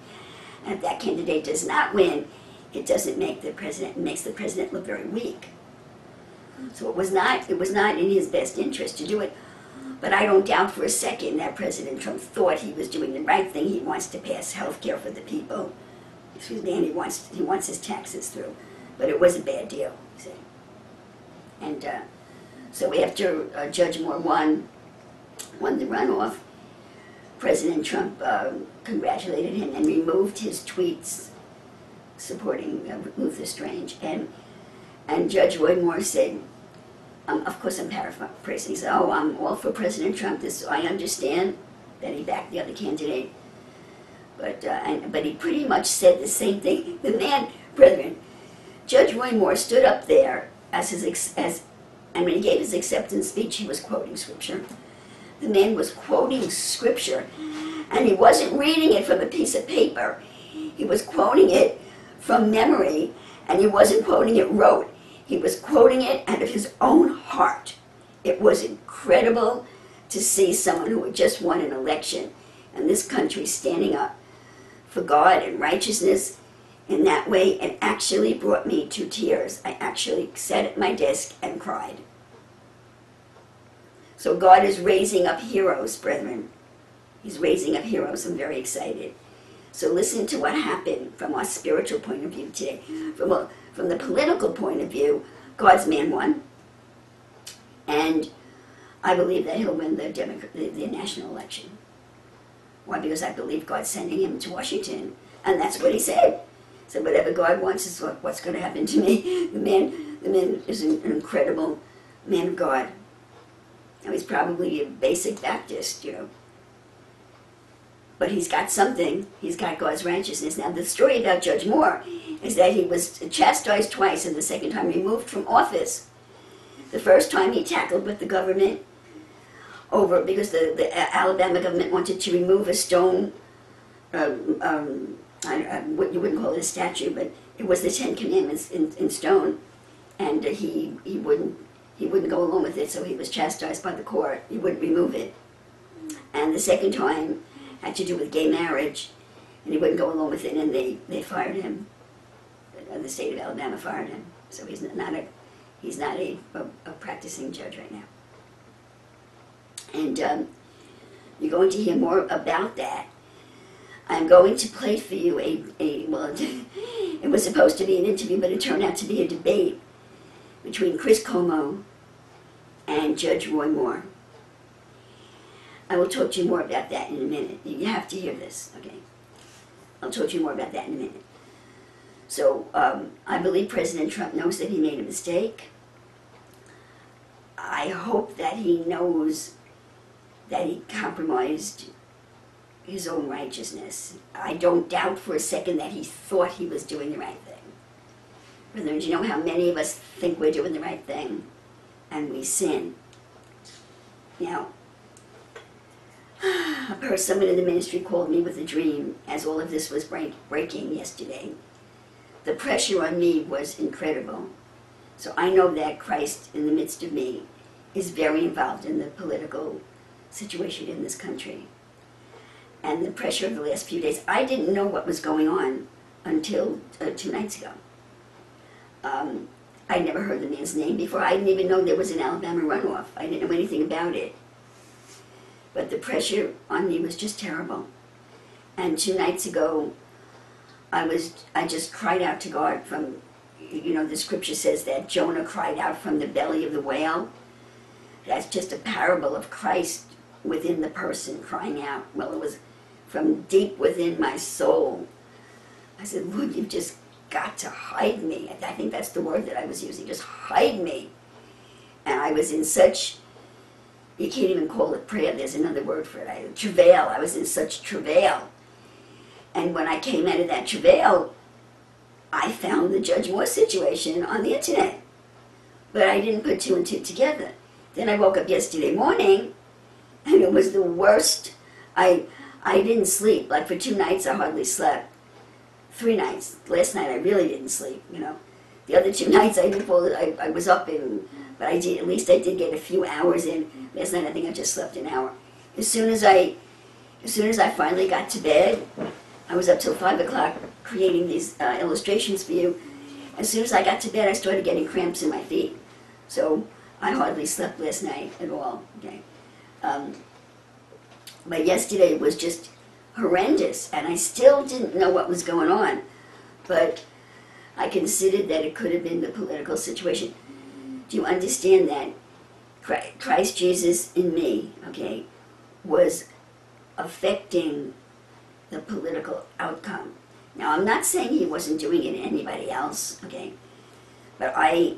And if that candidate does not win, it doesn't make the president it makes the president look very weak. So it was not it was not in his best interest to do it. But I don't doubt for a second that President Trump thought he was doing the right thing. He wants to pass health care for the people. Excuse me, and he wants he wants his taxes through. But it was a bad deal, see. And uh, so after uh, Judge Moore won won the runoff, President Trump uh, congratulated him and removed his tweets supporting uh, Luther Strange. And and Judge Roy Moore said, um, of course I'm paraphrasing, said, oh, I'm all for President Trump. This I understand that he backed the other candidate. But, uh, and, but he pretty much said the same thing. The man, brethren, Judge Roy Moore stood up there as his, as, and when he gave his acceptance speech, he was quoting scripture. The man was quoting scripture, and he wasn't reading it from a piece of paper. He was quoting it from memory, and he wasn't quoting it rote. He was quoting it out of his own heart. It was incredible to see someone who had just won an election in this country standing up for God and righteousness in that way. It actually brought me to tears. I actually sat at my desk and cried. So God is raising up heroes, brethren. He's raising up heroes. I'm very excited. So listen to what happened from our spiritual point of view today. From, a, from the political point of view, God's man won, and I believe that he'll win the, the, the national election. Why? Because I believe God's sending him to Washington, and that's what he said. So whatever God wants is what, what's going to happen to me. The man, the man is an, an incredible man of God. Now he's probably a basic Baptist, you know. But he's got something. He's got God's righteousness. Now the story about Judge Moore is that he was chastised twice, and the second time removed from office. The first time he tackled with the government over because the, the Alabama government wanted to remove a stone. Um, um, I, I, you wouldn't call it a statue, but it was the Ten Commandments in, in stone, and uh, he he wouldn't he wouldn't go along with it, so he was chastised by the court. He wouldn't remove it, and the second time had to do with gay marriage, and he wouldn't go along with it, and they they fired him. The state of Alabama fired him, so he's not a he's not a, a, a practicing judge right now. And um, you're going to hear more about that. I'm going to play for you a, a well, [laughs] it was supposed to be an interview, but it turned out to be a debate between Chris Cuomo and Judge Roy Moore. I will talk to you more about that in a minute. You have to hear this, okay? I'll talk to you more about that in a minute. So um, I believe President Trump knows that he made a mistake. I hope that he knows that he compromised his own righteousness. I don't doubt for a second that he thought he was doing the right thing. Brother, do you know how many of us think we're doing the right thing and we sin? Now, person, someone in the ministry called me with a dream as all of this was break, breaking yesterday. The pressure on me was incredible. So I know that Christ in the midst of me is very involved in the political situation in this country. And the pressure of the last few days, I didn't know what was going on until uh, two nights ago. Um, I never heard the man's name before. I didn't even know there was an Alabama runoff. I didn't know anything about it. But the pressure on me was just terrible. And two nights ago, I was I just cried out to God from you know the scripture says that Jonah cried out from the belly of the whale. That's just a parable of Christ within the person crying out. Well, it was from deep within my soul. I said, Lord, you've just got to hide me. I think that's the word that I was using, just hide me. And I was in such, you can't even call it prayer, there's another word for it, I, travail. I was in such travail. And when I came out of that travail, I found the Judge Moore situation on the internet. But I didn't put two and two together. Then I woke up yesterday morning and it was the worst. I I didn't sleep. Like for two nights, I hardly slept. Three nights. Last night, I really didn't sleep. You know, the other two [laughs] nights, I didn't fall. I, I was up in, but I did. At least I did get a few hours in. Last night, I think I just slept an hour. As soon as I, as soon as I finally got to bed, I was up till five o'clock creating these uh, illustrations for you. As soon as I got to bed, I started getting cramps in my feet. So I hardly slept last night at all. Okay. Um, but yesterday was just horrendous, and I still didn't know what was going on. But I considered that it could have been the political situation. Do you understand that Christ Jesus in me, okay, was affecting the political outcome? Now, I'm not saying he wasn't doing it to anybody else, okay, but I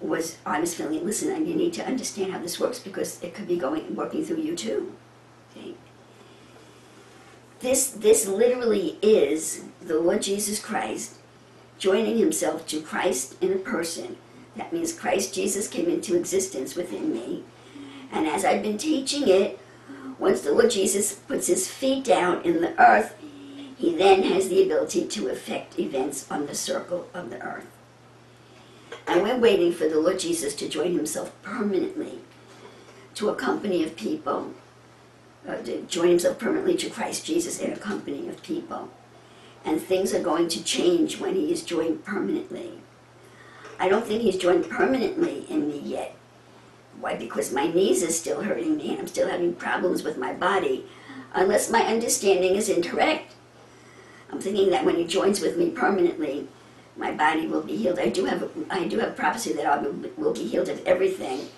was I was feeling, listen, and you need to understand how this works because it could be going working through you too. Okay? This this literally is the Lord Jesus Christ joining himself to Christ in a person. That means Christ Jesus came into existence within me. And as I've been teaching it, once the Lord Jesus puts his feet down in the earth, he then has the ability to affect events on the circle of the earth. And we're waiting for the Lord Jesus to join himself permanently to a company of people, uh, to join himself permanently to Christ Jesus in a company of people. And things are going to change when he is joined permanently. I don't think he's joined permanently in me yet. Why? Because my knees are still hurting me and I'm still having problems with my body, unless my understanding is incorrect. I'm thinking that when he joins with me permanently, my body will be healed. I do have I do have prophecy that I will, will be healed of everything,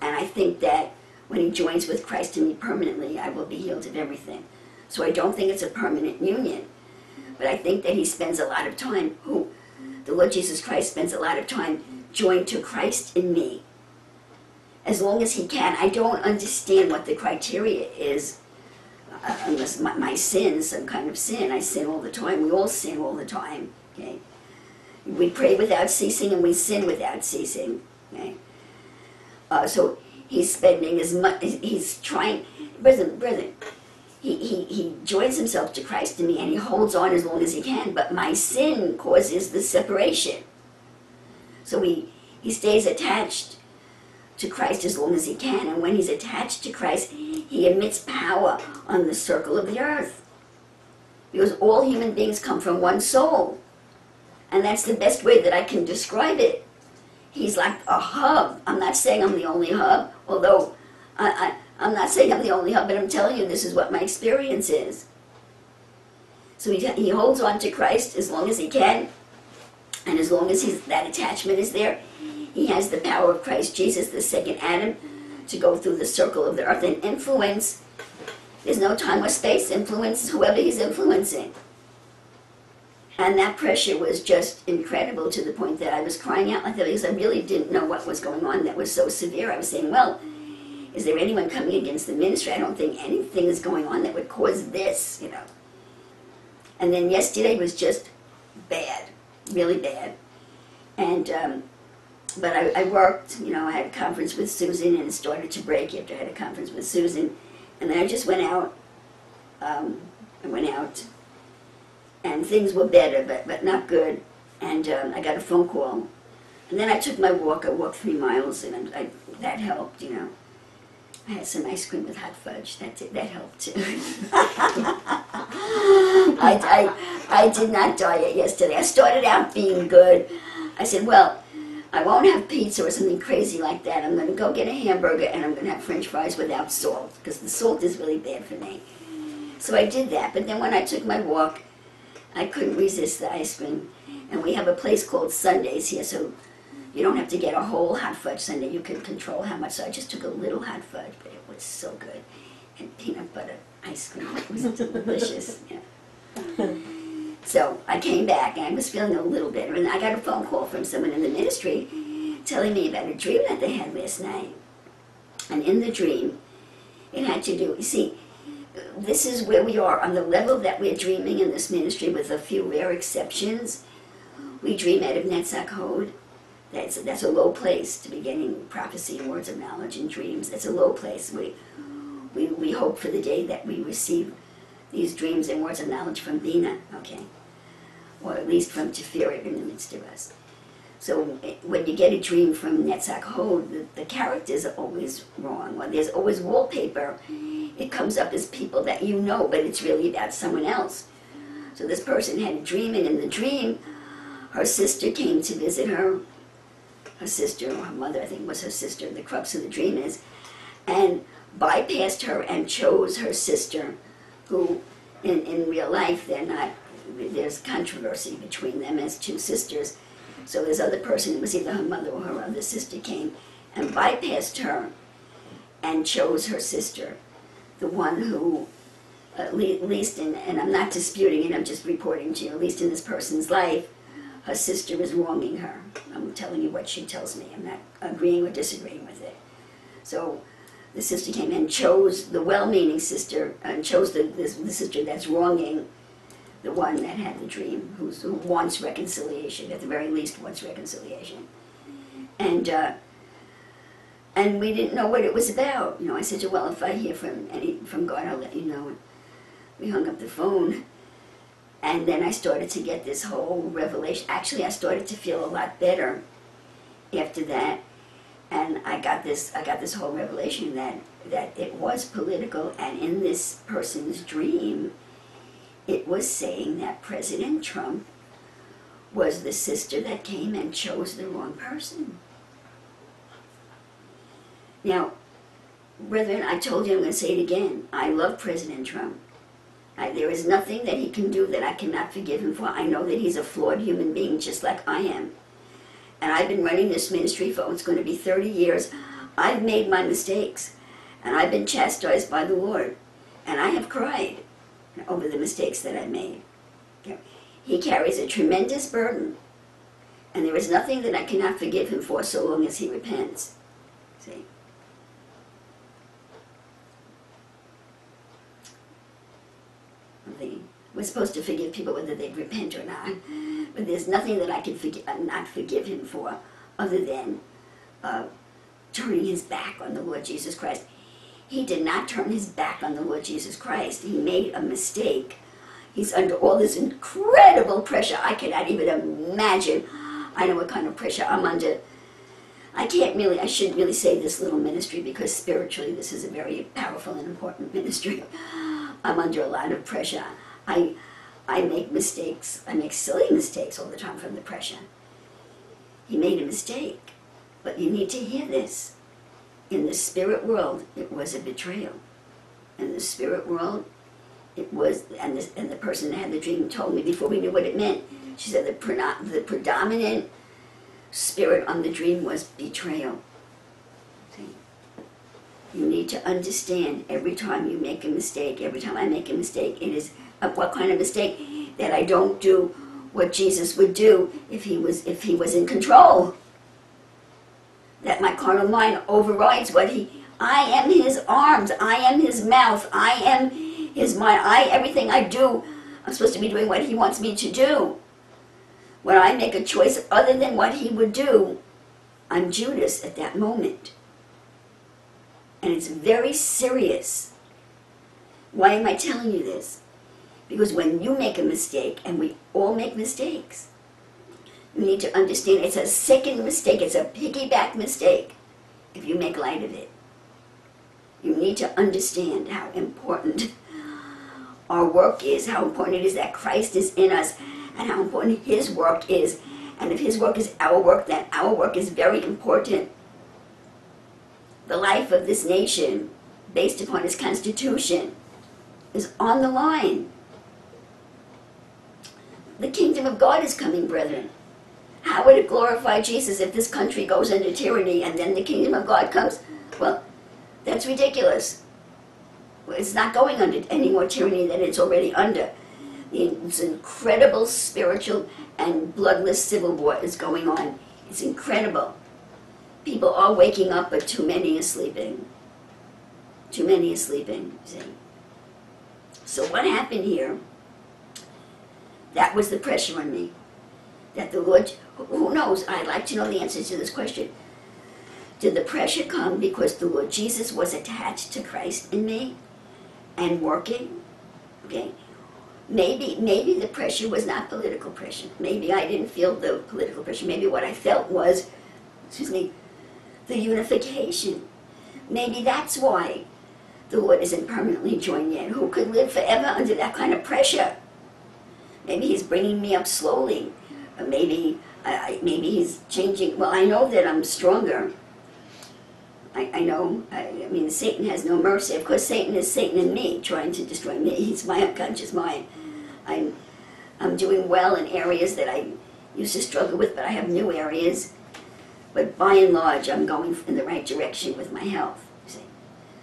and I think that when he joins with Christ in me permanently, I will be healed of everything. So I don't think it's a permanent union, but I think that he spends a lot of time. Who, the Lord Jesus Christ spends a lot of time joined to Christ in me. As long as he can, I don't understand what the criteria is uh, unless my, my sin, some kind of sin. I sin all the time. We all sin all the time. Okay, we pray without ceasing and we sin without ceasing. Okay, uh, so he's spending as much. He's trying, brethren, brethren. He, he, he joins himself to Christ in me and he holds on as long as he can, but my sin causes the separation. So he, he stays attached to Christ as long as he can, and when he's attached to Christ, he emits power on the circle of the earth. Because all human beings come from one soul. And that's the best way that I can describe it. He's like a hub. I'm not saying I'm the only hub, although I, I, I'm not saying I'm the only hub, but I'm telling you this is what my experience is. So he, he holds on to Christ as long as he can, and as long as that attachment is there, he has the power of Christ Jesus, the second Adam, to go through the circle of the earth and influence. There's no time or space. Influence whoever he's influencing. And that pressure was just incredible to the point that I was crying out like that because I really didn't know what was going on that was so severe. I was saying, well, is there anyone coming against the ministry? I don't think anything is going on that would cause this, you know. And then yesterday was just bad, really bad. And, um, but I, I worked, you know, I had a conference with Susan and it started to break after I had a conference with Susan. And then I just went out, um, I went out and things were better, but, but not good. And um, I got a phone call. And then I took my walk. I walked three miles, and I, that helped, you know. I had some ice cream with hot fudge. That did, that helped too. [laughs] I, I, I did not diet yesterday. I started out being good. I said, well, I won't have pizza or something crazy like that. I'm going to go get a hamburger and I'm going to have french fries without salt because the salt is really bad for me. So I did that. But then when I took my walk, I couldn't resist the ice cream. And we have a place called Sundays here, so you don't have to get a whole hot fudge sundae. You can control how much. So I just took a little hot fudge, but it was so good. And peanut butter ice cream. It [laughs] was delicious. Yeah. So I came back and I was feeling a little better. And I got a phone call from someone in the ministry telling me about a dream that they had last night. And in the dream, it had to do, you see, this is where we are on the level that we're dreaming in this ministry, with a few rare exceptions. We dream out of Netzach Hod. That's that's a low place to be getting prophecy and words of knowledge and dreams. It's a low place. We we we hope for the day that we receive these dreams and words of knowledge from Bina, okay, or at least from Tiferet in the midst of us. So eh, when you get a dream from Netzach Hod, the, the characters are always wrong. Well, there's always wallpaper. It comes up as people that you know, but it's really about someone else. So this person had a dream, and in the dream, her sister came to visit her. Her sister, or her mother, I think was her sister, the crux of the dream is, and bypassed her and chose her sister, who in, in real life they're not, there's controversy between them as two sisters. So this other person, it was either her mother or her other sister, came and bypassed her and chose her sister, the one who, uh, at least in, and I'm not disputing it, I'm just reporting to you, at least in this person's life, her sister is wronging her. I'm telling you what she tells me. I'm not agreeing or disagreeing with it. So the sister came and chose the well-meaning sister and chose the, the, the sister that's wronging the one that had the dream, who's, who wants reconciliation, at the very least wants reconciliation. And uh, and we didn't know what it was about. You know, I said, well, if I hear from any from God, I'll let you know. And we hung up the phone, and then I started to get this whole revelation. Actually, I started to feel a lot better after that, and I got this. I got this whole revelation that that it was political, and in this person's dream it was saying that President Trump was the sister that came and chose the wrong person. Now, brethren, I told you I'm going to say it again. I love President Trump. I, there is nothing that he can do that I cannot forgive him for. I know that he's a flawed human being just like I am. And I've been running this ministry for oh, what's going to be 30 years. I've made my mistakes. And I've been chastised by the Lord. And I have cried over the mistakes that I made. He carries a tremendous burden. And there is nothing that I cannot forgive him for so long as he repents. See? We're supposed to forgive people whether they repent or not. But there's nothing that I can forgive, uh, not forgive him for other than uh, turning his back on the Lord Jesus Christ. He did not turn his back on the Lord Jesus Christ. He made a mistake. He's under all this incredible pressure. I cannot even imagine. I know what kind of pressure I'm under. I can't really, I shouldn't really say this little ministry because spiritually this is a very powerful and important [laughs] ministry. I'm under a lot of pressure. I, I make mistakes. I make silly mistakes all the time from the pressure. He made a mistake. But you need to hear this. In the spirit world, it was a betrayal. In the spirit world, it was, and, this, and the person that had the dream told me before we knew what it meant. She said the, the predominant spirit on the dream was betrayal. You need to understand every time you make a mistake, every time I make a mistake, it is uh, what kind of mistake that I don't do what Jesus would do if he was if he was in control. That my carnal mind overrides what he I am his arms, I am his mouth, I am his mind, I everything I do, I'm supposed to be doing what he wants me to do. When I make a choice other than what he would do, I'm Judas at that moment. And it's very serious. Why am I telling you this? Because when you make a mistake, and we all make mistakes, you need to understand it's a second mistake, it's a piggyback mistake if you make light of it. You need to understand how important our work is, how important it is that Christ is in us, and how important His work is. And if His work is our work, then our work is very important. The life of this nation, based upon its Constitution, is on the line. The kingdom of God is coming, brethren. How would it glorify Jesus if this country goes into tyranny and then the kingdom of God comes? Well, that's ridiculous. It's not going under any more tyranny than it's already under. This incredible spiritual and bloodless civil war is going on. It's incredible. People are waking up, but too many are sleeping. Too many are sleeping, see. So what happened here, that was the pressure on me. That the Lord, who knows, I'd like to know the answer to this question. Did the pressure come because the Lord Jesus was attached to Christ in me and working? Okay. Maybe maybe the pressure was not political pressure. Maybe I didn't feel the political pressure. Maybe what I felt was, excuse me, the unification. Maybe that's why the Lord isn't permanently joined yet. Who could live forever under that kind of pressure? Maybe He's bringing me up slowly. Maybe I, maybe He's changing. Well, I know that I'm stronger I, I know, I, I mean, Satan has no mercy. Of course, Satan is Satan in me, trying to destroy me. [laughs] He's my unconscious mind. I'm, I'm doing well in areas that I used to struggle with, but I have new areas. But by and large, I'm going in the right direction with my health. See?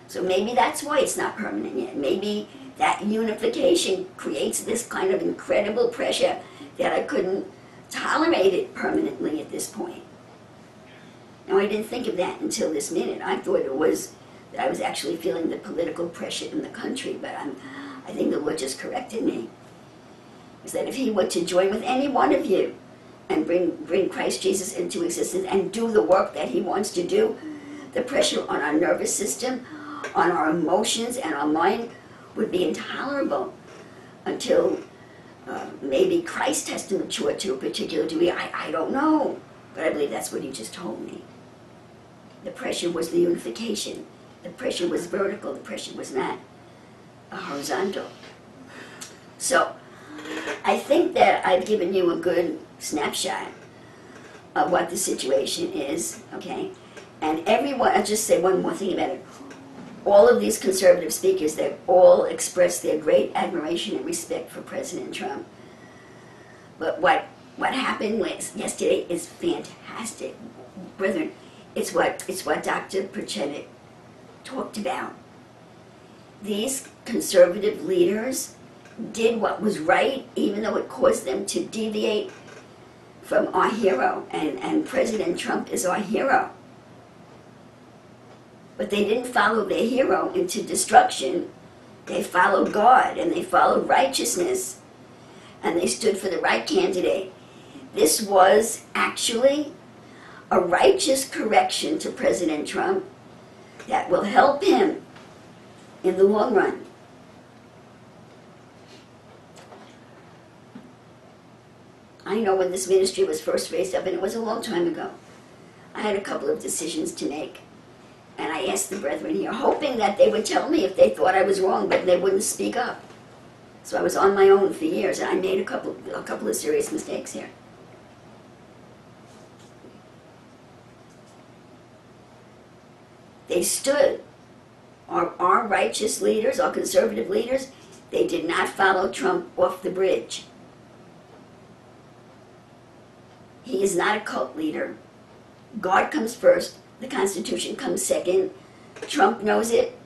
So maybe that's why it's not permanent yet. Maybe that unification creates this kind of incredible pressure that I couldn't tolerate it permanently at this point. Now, I didn't think of that until this minute. I thought it was that I was actually feeling the political pressure in the country, but I'm, I think the Lord just corrected me. Is that if He were to join with any one of you and bring, bring Christ Jesus into existence and do the work that He wants to do, the pressure on our nervous system, on our emotions, and our mind would be intolerable until uh, maybe Christ has to mature to a particular degree. I, I don't know, but I believe that's what He just told me. The pressure was the unification. The pressure was vertical, the pressure was not horizontal. So, I think that I've given you a good snapshot of what the situation is, okay? And everyone, I'll just say one more thing about it. All of these conservative speakers, they've all expressed their great admiration and respect for President Trump. But what what happened yesterday is fantastic, brethren. It's what it's what Dr. Pieczenik talked about. These conservative leaders did what was right, even though it caused them to deviate from our hero, and, and President Trump is our hero. But they didn't follow their hero into destruction. They followed God and they followed righteousness and they stood for the right candidate. This was actually a righteous correction to President Trump that will help him in the long run. I know when this ministry was first raised up, and it was a long time ago, I had a couple of decisions to make. And I asked the brethren here, hoping that they would tell me if they thought I was wrong, but they wouldn't speak up. So I was on my own for years, and I made a couple, a couple of serious mistakes here. They stood. Our, our righteous leaders, our conservative leaders, they did not follow Trump off the bridge. He is not a cult leader. God comes first, the Constitution comes second. Trump knows it,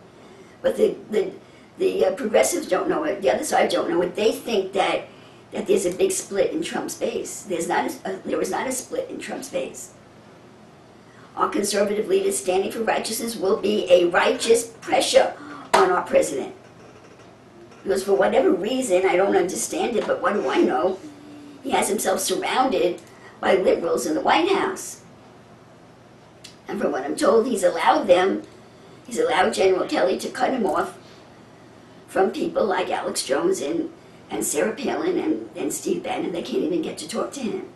but the, the, the uh, progressives don't know it. The other side don't know it. They think that, that there's a big split in Trump's base. There's not a, there was not a split in Trump's base. Our conservative leaders standing for righteousness will be a righteous pressure on our president. Because for whatever reason, I don't understand it, but what do I know? He has himself surrounded by liberals in the White House. And from what I'm told, he's allowed them, he's allowed General Kelly to cut him off from people like Alex Jones and, and Sarah Palin and, and Steve Bannon. They can't even get to talk to him.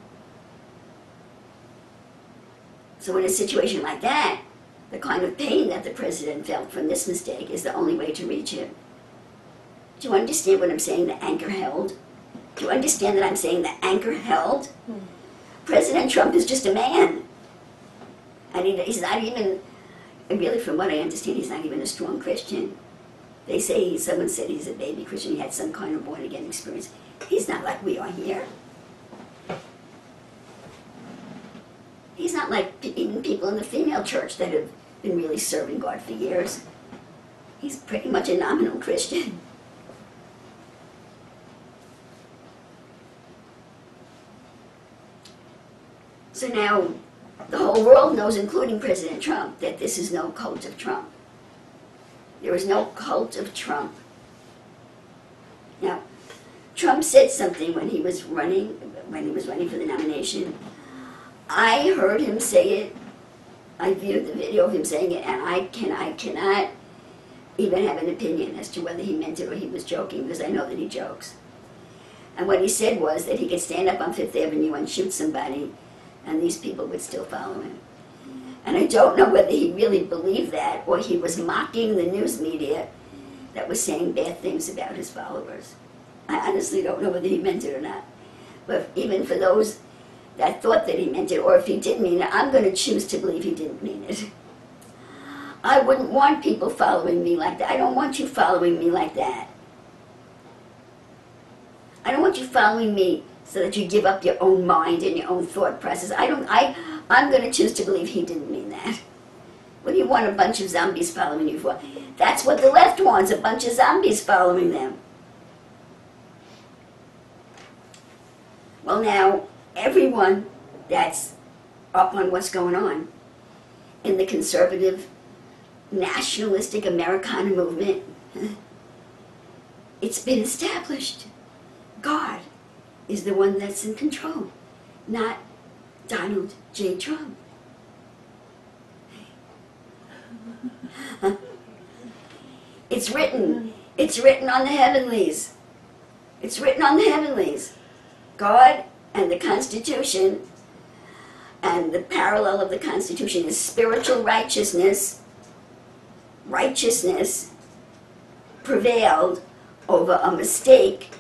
So in a situation like that, the kind of pain that the president felt from this mistake is the only way to reach him. Do you understand what I'm saying, the anchor held? Do you understand that I'm saying the anchor held? Hmm. President Trump is just a man. And he, he's not even, really from what I understand, he's not even a strong Christian. They say, he, someone said he's a baby Christian, he had some kind of born again experience. He's not like we are here. He's not like even people in the female church that have been really serving God for years. He's pretty much a nominal Christian. [laughs] So now the whole world knows, including President Trump, that this is no cult of Trump. There is no cult of Trump. Now, Trump said something when he was running, when he was running for the nomination I heard him say it. I viewed the video of him saying it, and I can I cannot even have an opinion as to whether he meant it or he was joking because I know that he jokes. And what he said was that he could stand up on Fifth Avenue and shoot somebody, and these people would still follow him. And I don't know whether he really believed that or he was mocking the news media that was saying bad things about his followers. I honestly don't know whether he meant it or not. But even for those that thought that he meant it, or if he did mean it, I'm going to choose to believe he didn't mean it. I wouldn't want people following me like that. I don't want you following me like that. I don't want you following me so that you give up your own mind and your own thought process. I don't. I. I'm going to choose to believe he didn't mean that. What do you want a bunch of zombies following you for? That's what the left wants, a bunch of zombies following them. Well, now, everyone that's up on what's going on in the conservative, nationalistic Americana movement. [laughs] It's been established. God is the one that's in control, not Donald J. Trump. [laughs] it's written. It's written on the heavenlies. It's written on the heavenlies. God and the Constitution, and the parallel of the Constitution is spiritual righteousness. Righteousness prevailed over a mistake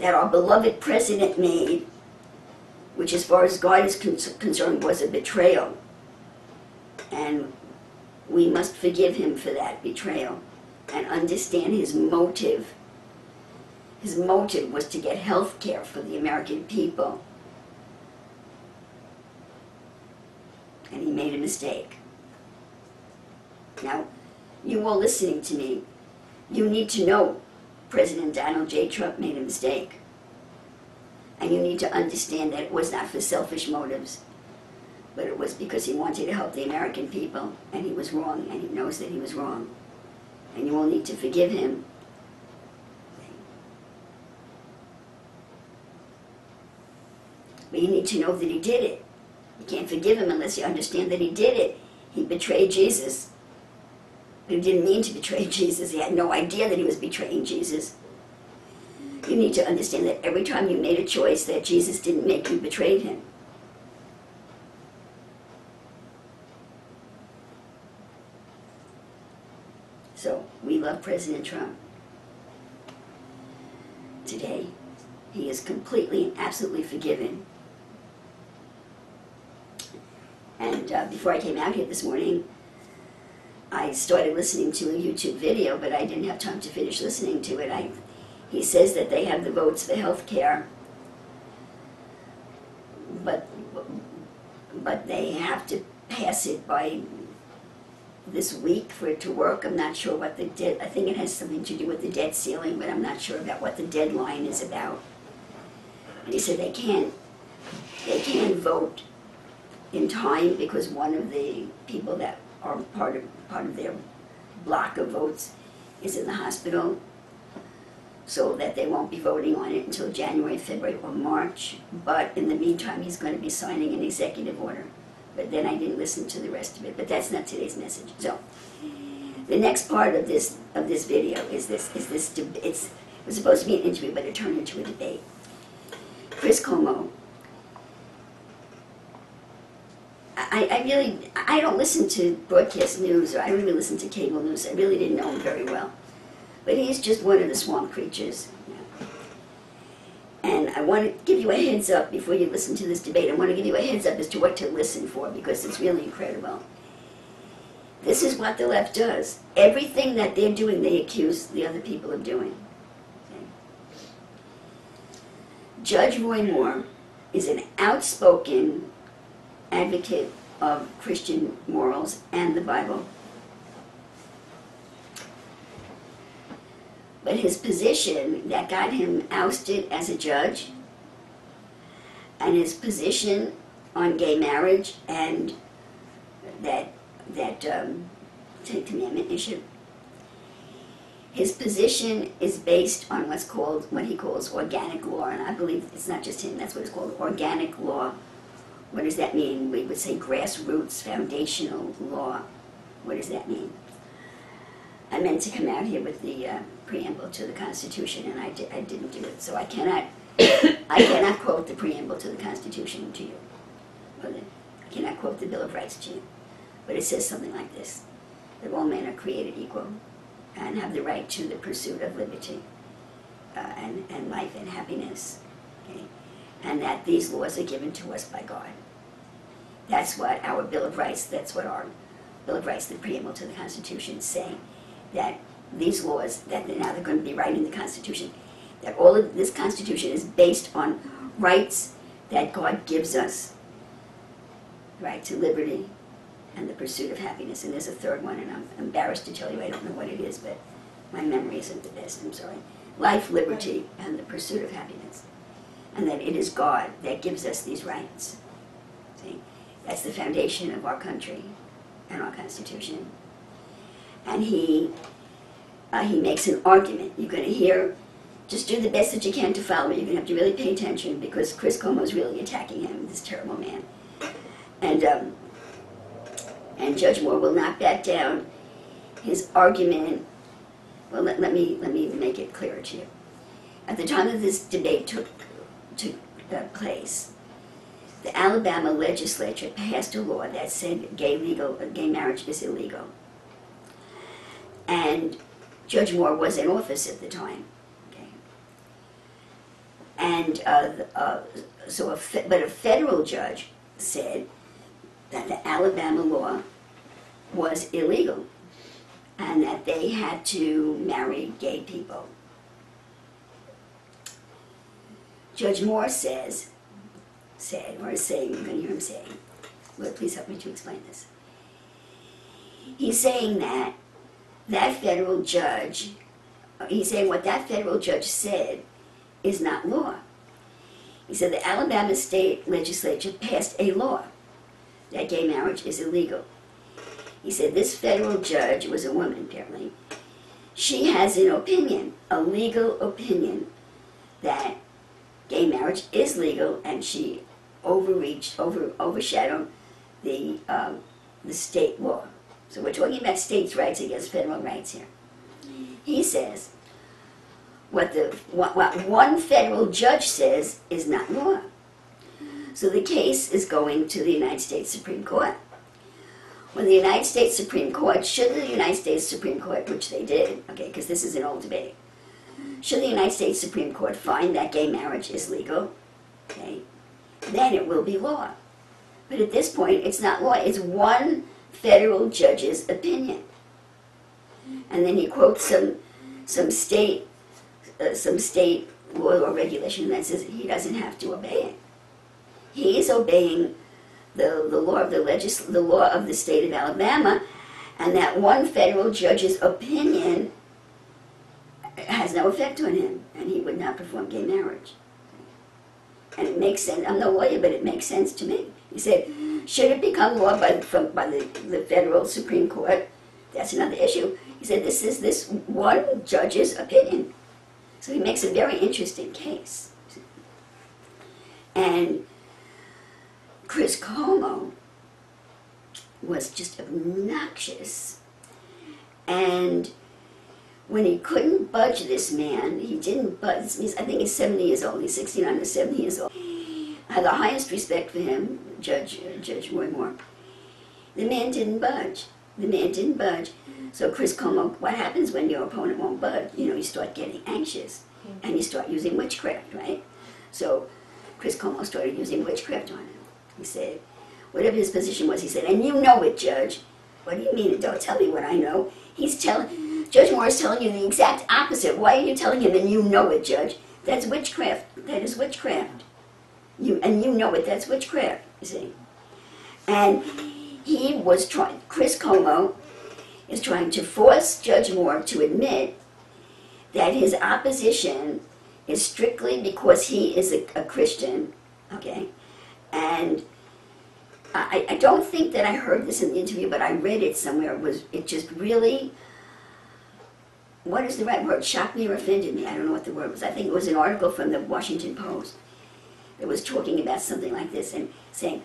that our beloved president made, which, as far as God is con- concerned, was a betrayal. And we must forgive him for that betrayal and understand his motive. His motive was to get health care for the American people. And he made a mistake. Now, you all listening to me, you need to know President Donald J. Trump made a mistake. And you need to understand that it was not for selfish motives, but it was because he wanted to help the American people, and he was wrong, and he knows that he was wrong. And you all need to forgive him. But you need to know that he did it. You can't forgive him unless you understand that he did it. He betrayed Jesus. He didn't mean to betray [laughs] Jesus. He had no idea that he was betraying Jesus. You need to understand that every time you made a choice that Jesus didn't make, you betrayed him. So we love President Trump. Today, he is completely and absolutely forgiven. And uh, before I came out here this morning, I started listening to a YouTube video, but I didn't have time to finish listening to it. I, he says that they have the votes for health care, but, but they have to pass it by this week for it to work. I'm not sure what the dead, I think it has something to do with the debt ceiling, but I'm not sure about what the deadline is about. And he said they can't, they can't vote in time because one of the people that are part of, part of their block of votes is in the hospital, so that they won't be voting on it until January, February, or March. But in the meantime, he's going to be signing an executive order. But then I didn't listen to the rest of it. But that's not today's message. So the next part of this of this video is this is this it's it was supposed to be an interview, but it turned into a debate. Chris Cuomo I, I really, I don't listen to broadcast news, or I don't even listen to cable news. I really didn't know him very well. But he's just one of the swamp creatures. And I want to give you a heads up before you listen to this debate. I want to give you a heads up as to what to listen for because it's really incredible. This is what the left does. Everything that they're doing, they accuse the other people of doing. Judge Roy Moore is an outspoken advocate of Christian morals and the Bible. But his position that got him ousted as a judge, and his position on gay marriage and that that um, Ten Commandment issue, his position is based on what's called what he calls organic law, and I believe it's not just him. That's what it's called, organic law what does that mean? We would say grassroots, foundational law. What does that mean? I meant to come out here with the uh, preamble to the Constitution, and I, di- I didn't do it. So I cannot, [coughs] I cannot quote the preamble to the Constitution to you. I cannot quote the Bill of Rights to you. But it says something like this: that all men are created equal and have the right to the pursuit of liberty uh, and, and life and happiness. Okay? and that these laws are given to us by God. That's what our Bill of Rights, that's what our Bill of Rights, the preamble to the Constitution, say, that these laws, that now they're going to be right in the Constitution, that all of this Constitution is based on rights that God gives us, right to liberty and the pursuit of happiness. And there's a third one, and I'm embarrassed to tell you I don't know what it is, but my memory isn't the best, I'm sorry. Life, liberty, and the pursuit of happiness and that it is God that gives us these rights. That's the foundation of our country and our Constitution. And he uh, he makes an argument. You're going to hear. Just do the best that you can to follow. You're going to have to really pay attention because Chris Cuomo is really attacking him, this terrible man. And um, and Judge Moore will not back down. His argument. Well, let, let me let me make it clearer to you. At the time that this debate took took uh, place, the Alabama legislature passed a law that said gay legal gay marriage is illegal. And Judge Moore was in office at the time. Okay. And uh, uh, so, a but a federal judge said that the Alabama law was illegal and that they had to marry gay people. Judge Moore says, said, or saying, you're going to hear him saying, Lord, please help me to explain this. He's saying that that federal judge, he's saying what that federal judge said is not law. He said the Alabama state legislature passed a law that gay marriage is illegal. He said this federal judge was a woman, apparently. She has an opinion, a legal opinion, that gay marriage is legal, and she overreached, over overshadowed the um, the state law. So we're talking about states' rights against federal rights here. He says what the what, what one federal judge says is not law. So the case is going to the United States Supreme Court. When the United States Supreme Court, should the United States Supreme Court, which they did, okay, because this is an old debate, should the United States Supreme Court find that gay marriage is legal, okay, then it will be law. But at this point, it's not law. It's one federal judge's opinion. And then he quotes some some state uh, some state law or regulation that says he doesn't have to obey it. He is obeying the, the law of the legis- the law of the state of Alabama, and that one federal judge's opinion has no effect on him, and he would not perform gay marriage. And it makes sense. I'm no lawyer, but it makes sense to me. He said, should it become law by, from, by the, the federal Supreme Court? That's another issue. He said, this is this one judge's opinion. So he makes a very interesting case. And Chris Cuomo was just obnoxious. And when he couldn't budge this man, he didn't budge. He's, I think he's 70 years old. He's 69 or 70 years old. I had the highest respect for him, Judge uh, Judge Roy Moore. The man didn't budge. The man didn't budge. So Chris Cuomo, what happens when your opponent won't budge? You know, you start getting anxious, and you start using witchcraft, right? So Chris Cuomo started using witchcraft on him. He said, whatever his position was, he said, and you know it, Judge. What do you mean? Don't tell me what I know. He's telling, Judge Moore is telling you the exact opposite. Why are you telling him and you know it, Judge? That's witchcraft. That is witchcraft. You, and you know it, that's witchcraft, you see. And he was trying, Chris Cuomo is trying to force Judge Moore to admit that his opposition is strictly because he is a, a Christian, okay? And I, I don't think that I heard this in the interview, but I read it somewhere. It was it just really what is the right word? Shocked me or offended me. I don't know what the word was. I think it was an article from the Washington Post that was talking about something like this and saying,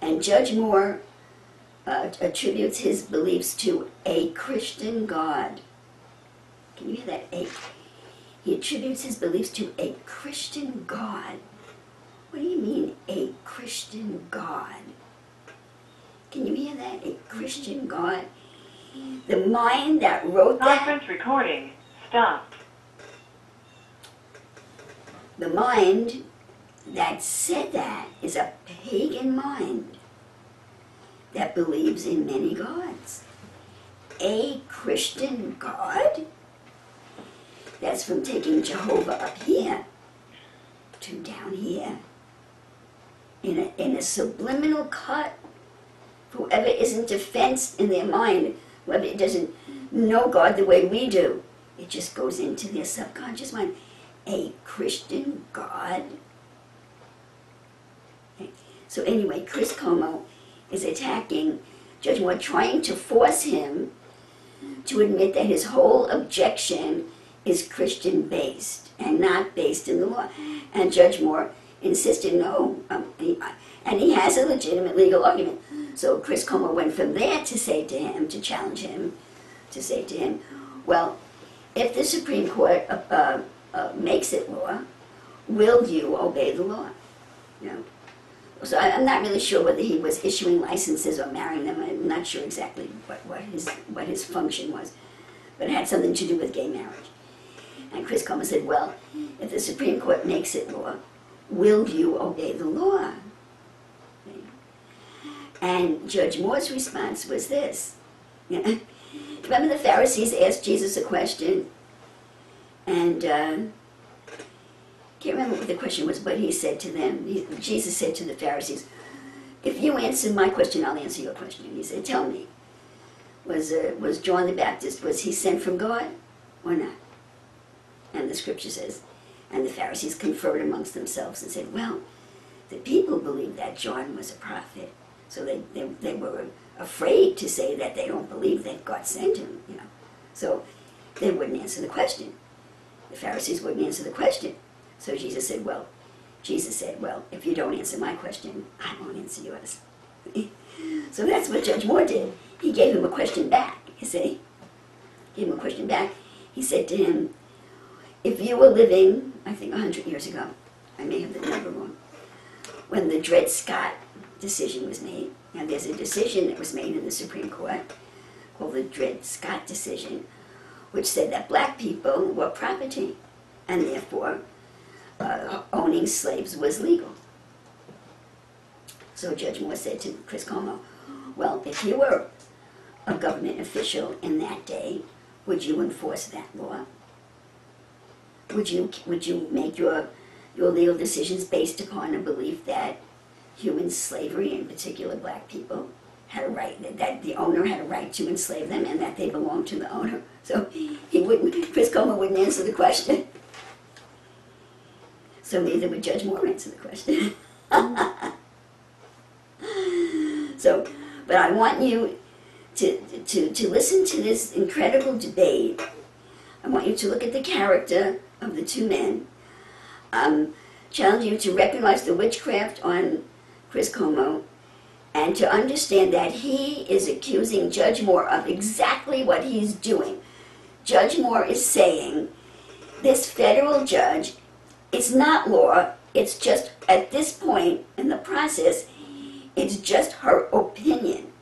and Judge Moore uh, attributes his beliefs to a Christian God. Can you hear that? A, he attributes his beliefs to a Christian God. What do you mean, a Christian God? Can you hear that? A Christian God? The mind that wrote that, Conference recording stopped. the mind that said that is a pagan mind that believes in many gods. A Christian God? That's from taking Jehovah up here to down here. In a, in a subliminal cut, whoever isn't defensed in their mind, whoever doesn't know God the way we do, it just goes into their subconscious mind. A Christian God? So anyway, Chris Cuomo is attacking Judge Moore, trying to force him to admit that his whole objection is Christian based and not based in the law. And Judge Moore insisted no, um, and he has a legitimate legal argument. So Chris Cuomo went from there to say to him, to challenge him, to say to him, well, if the Supreme Court uh, uh, uh, makes it law, will you obey the law? You know? So I, I'm not really sure whether he was issuing licenses or marrying them. I'm not sure exactly what, what his what his function was, but it had something to do with gay marriage. And Chris Cuomo said, "Well, if the Supreme Court makes it law, will you obey the law?" And Judge Moore's response was this: Remember the Pharisees asked Jesus a question, and uh, can't remember what the question was, but he said to them, he, Jesus said to the Pharisees, "If you answer my question, I'll answer your question." He said, "Tell me, was uh, was John the Baptist was he sent from God or not?" And the Scripture says, and the Pharisees conferred amongst themselves and said, "Well, the people believe that John was a prophet, so they they, they were." afraid to say that they don't believe that God sent him, you know. So they wouldn't answer the question. The Pharisees wouldn't answer the question. So Jesus said, Well, Jesus said, Well, if you don't answer my question, I won't answer yours. [laughs] so that's what Judge Moore did. He gave him a question back, you see. Gave him a question back. He said to him, If you were living, I think, 100 years ago, I may have the number wrong, when the Dred Scott decision was made, now, there's a decision that was made in the Supreme Court called the Dred Scott decision, which said that black people were property, and therefore uh, owning slaves was legal. So Judge Moore said to Chris Cuomo, well, if you were a government official in that day, would you enforce that law? Would you, would you make your, your legal decisions based upon a belief that human slavery, in particular black people, had a right, that, the owner had a right to enslave them and that they belonged to the owner. So he wouldn't, Chris Coleman wouldn't answer the question. So neither would Judge Moore answer the question. [laughs] so, but I want you to, to, to listen to this incredible debate. I want you to look at the character of the two men. Um, challenge you to recognize the witchcraft on Chris Cuomo, and to understand that he is accusing Judge Moore of exactly what he's doing. Judge Moore is saying this federal judge, it's not law, it's just at this point in the process, it's just her opinion.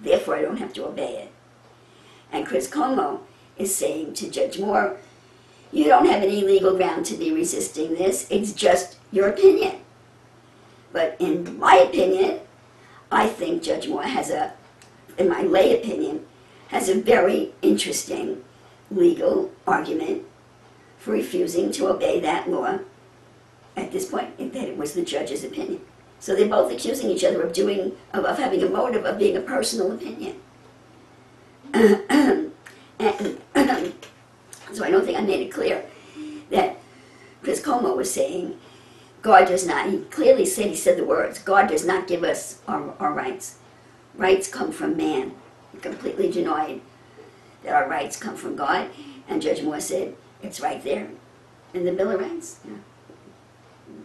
Therefore, I don't have to obey it. And Chris Cuomo is saying to Judge Moore, you don't have any legal ground to be resisting this, it's just your opinion. But in my opinion, I think Judge Moore has a, in my lay opinion, has a very interesting legal argument for refusing to obey that law at this point, that it was the judge's opinion. So they're both accusing each other of doing, of, of having a motive of being a personal opinion. [clears throat] and, [clears throat] so I don't think I made it clear that Chris Cuomo was saying God does not, he clearly said, he said the words, God does not give us our, our rights. Rights come from man. He completely denied that our rights come from God. And Judge Moore said, it's right there in the Bill of Rights. Yeah.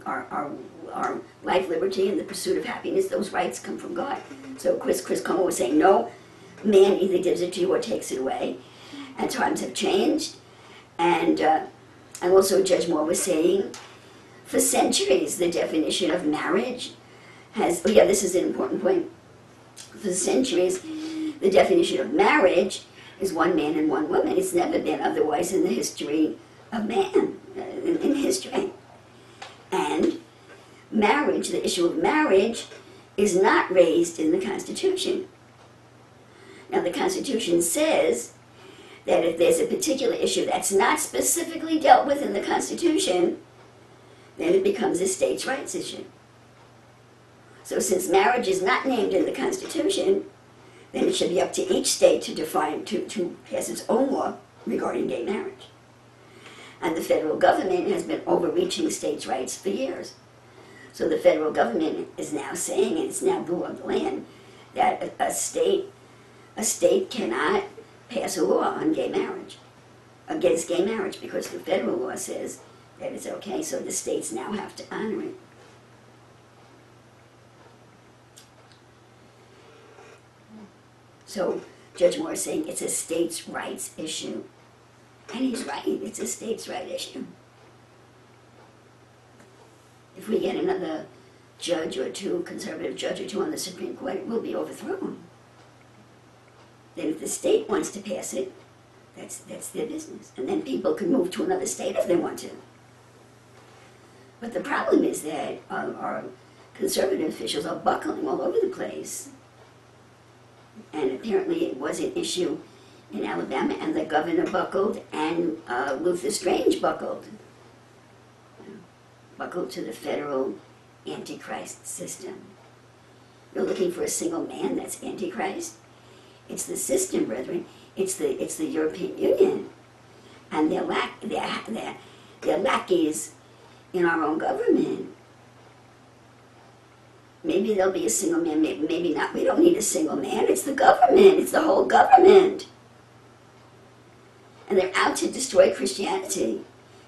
Our, our, our life, liberty, and the pursuit of happiness, those rights come from God. So Chris, Chris Cuomo was saying, no, man either gives it to you or takes it away. And times have changed. And, uh, and also Judge Moore was saying, for centuries, the definition of marriage has, oh yeah, this is an important point. For centuries, the definition of marriage is one man and one woman. It's never been otherwise in the history of man, uh, in, in history. And marriage, the issue of marriage, is not raised in the Constitution. Now, the Constitution says that if there's a particular issue that's not specifically dealt with in the Constitution, then it becomes a states' rights issue. So since marriage is not named in the Constitution, then it should be up to each state to define, to, to pass its own law regarding gay marriage. And the federal government has been overreaching states' rights for years. So the federal government is now saying, and it's now law of the land, that a, a state, a state cannot pass a law on gay marriage, against gay marriage, because the federal law says that it's okay, so the states now have to honor it. So Judge Moore is saying it's a states' rights issue. And he's right, it's a states' right issue. If we get another judge or two, conservative judge or two on the Supreme Court, it will be overthrown. Then if the state wants to pass it, that's, that's their business. And then people can move to another state if they want to. But the problem is that um, our conservative officials are buckling all over the place And apparently it was an issue in Alabama, and the governor buckled, and uh, Luther Strange buckled. Buckled to the federal antichrist system. You're looking for a single man that's antichrist? It's the system, brethren. It's the it's the European Union, and they're lack they're, they're, they're lackeys in our own government. Maybe there'll be a single man, maybe, maybe not. We don't need a single man. It's the government. It's the whole government. And they're out to destroy Christianity.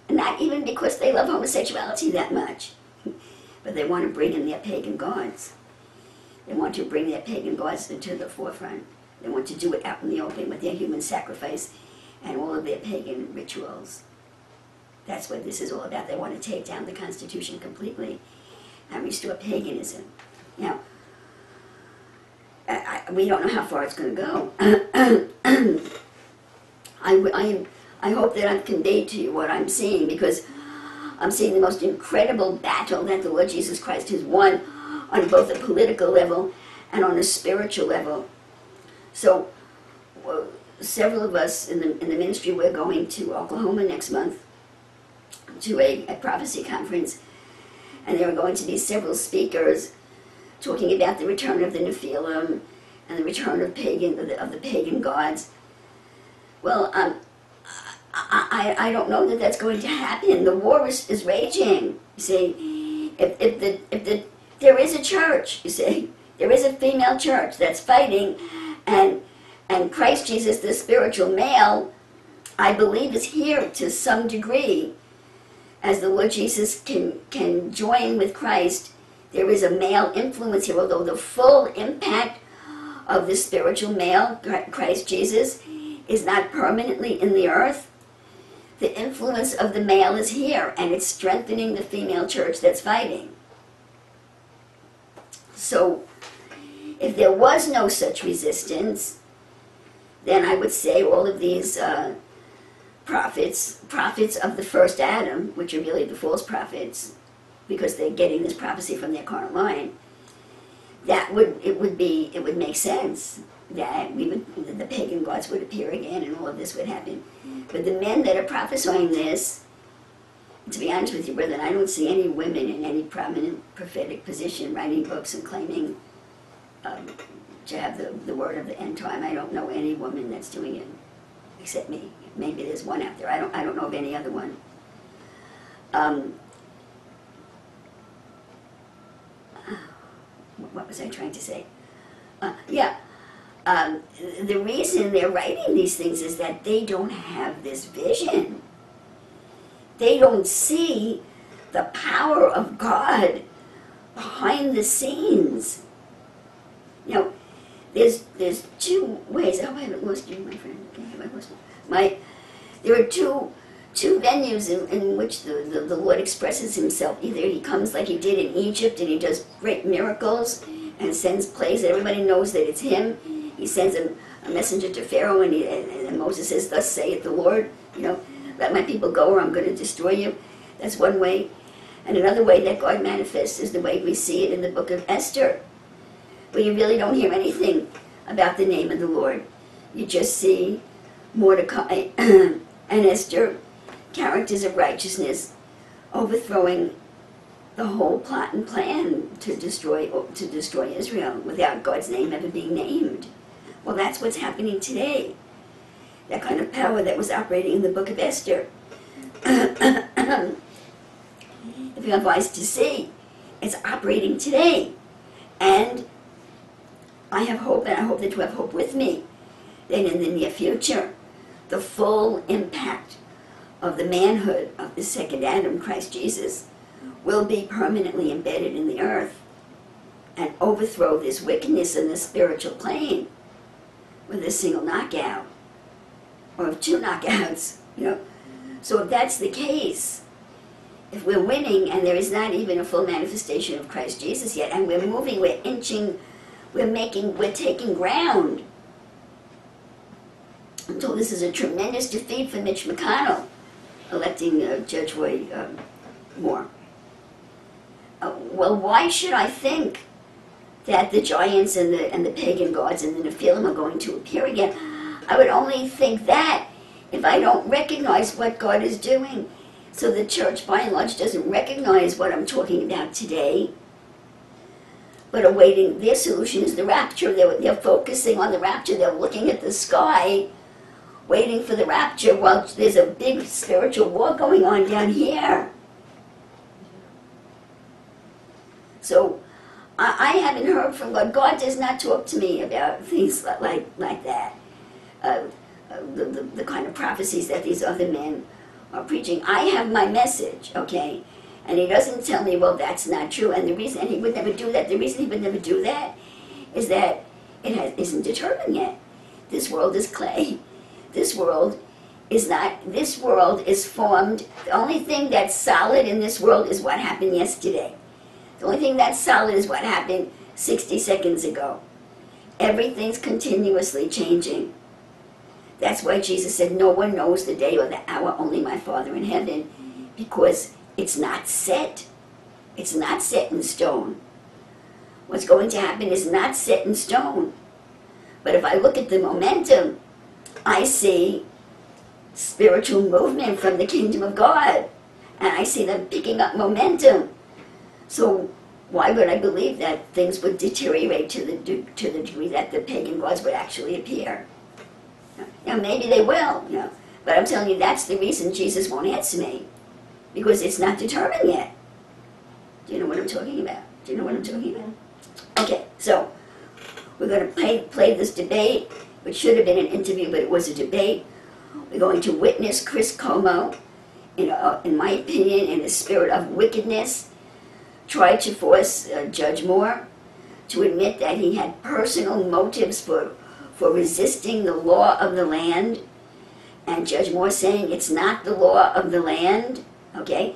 And not even because they love homosexuality that much, [laughs] but they want to bring in their pagan gods. They want to bring their pagan gods into the forefront. They want to do it out in the open with their human sacrifice and all of their pagan rituals. That's what this is all about. They want to take down the Constitution completely um, and restore paganism. Now, I, I, we don't know how far it's going to go. [coughs] I, I, I hope that I've conveyed to you what I'm seeing because I'm seeing the most incredible battle that the Lord Jesus Christ has won on both a political level and on a spiritual level. So, well, several of us in the, in the ministry, we're going to Oklahoma next month to a, a prophecy conference, and there were going to be several speakers talking about the return of the Nephilim and the return of pagan of the, of the pagan gods. Well, um, I, I, I don't know that that's going to happen. The war is, is raging. You see, if, if the if the there is a church, you see, there is a female church that's fighting, and and Christ Jesus, the spiritual male, I believe is here to some degree. As the Lord Jesus can can join with Christ, there is a male influence here, although the full impact of the spiritual male, Christ Jesus, is not permanently in the earth. The influence of the male is here, and it's strengthening the female church that's fighting. So, if there was no such resistance, then I would say all of these uh, prophets, prophets of the first Adam, which are really the false prophets, because they're getting this prophecy from their carnal mind, that would it would be it would make sense that we would the pagan gods would appear again and all of this would happen. But the men that are prophesying this, to be honest with you, brethren, I don't see any women in any prominent prophetic position writing books and claiming um, to have the, the word of the end time. I don't know any woman that's doing it except me. Maybe there's one out there. I don't I don't know of any other one. Um, what was I trying to say? Uh, yeah, um, the reason they're writing these things is that they don't have this vision. They don't see the power of God behind the scenes. You know, there's there's two ways. Hope I haven't lost you, my friend. Okay, have I lost you? My, there are two two venues in, in which the, the, the Lord expresses himself. Either he comes like he did in Egypt and he does great miracles and sends plagues that everybody knows that it's him. He sends a, a messenger to Pharaoh and, he, and, and Moses says, Thus saith the Lord, you know, let my people go or I'm going to destroy you. That's one way. And another way that God manifests is the way we see it in the book of Esther, where you really don't hear anything about the name of the Lord. You just see Mordecai [clears throat] and Esther characters of righteousness, overthrowing the whole plot and plan to destroy to destroy Israel without God's name ever being named. Well, that's what's happening today. That kind of power that was operating in the book of Esther. [clears throat] if you have eyes to see, it's operating today. And I have hope, and I hope that you have hope with me, that in the near future, the full impact of the manhood of the second Adam, Christ Jesus, will be permanently embedded in the earth and overthrow this wickedness in the spiritual plane with a single knockout or two [laughs] knockouts, you know. So if that's the case, if we're winning and there is not even a full manifestation of Christ Jesus yet, and we're moving, we're inching, we're making, we're taking ground. So this is a tremendous defeat for Mitch McConnell electing uh, Judge Roy um, Moore. Uh, well, why should I think that the giants and the and the pagan gods and the Nephilim are going to appear again. I would only think that if I don't recognize what God is doing. So the church, by and large, doesn't recognize what I'm talking about today, but awaiting their solution is the rapture. They're, they're focusing on the rapture. They're looking at the sky, waiting for the rapture, while there's a big spiritual war going on down here. So I, I haven't heard from God. God does not talk to me about things like like that. Uh, uh, the, the, the kind of prophecies that these other men are preaching. I have my message, okay? And he doesn't tell me, well, that's not true. And the reason, and he would never do that, the reason he would never do that is that it has, isn't determined yet. This world is clay. This world is not, this world is formed. The only thing that's solid in this world is what happened yesterday. The only thing that's solid is what happened 60 seconds ago. Everything's continuously changing. That's why Jesus said, No one knows the day or the hour, only my Father in heaven, because it's not set. It's not set in stone. What's going to happen is not set in stone. But if I look at the momentum, I see spiritual movement from the kingdom of God. And I see them picking up momentum. So why would I believe that things would deteriorate to the, to the degree that the pagan gods would actually appear? Now, maybe they will, you know. But I'm telling you, that's the reason Jesus won't answer me. Because it's not determined yet. Do you know what I'm talking about? Do you know what I'm talking about? Mm-hmm. Okay, so we're going to play, play this debate, which should have been an interview, but it was a debate. We're going to witness Chris Cuomo, in, a, in my opinion, in a spirit of wickedness, try to force uh, Judge Moore to admit that he had personal motives for for resisting the law of the land, and Judge Moore saying it's not the law of the land, okay?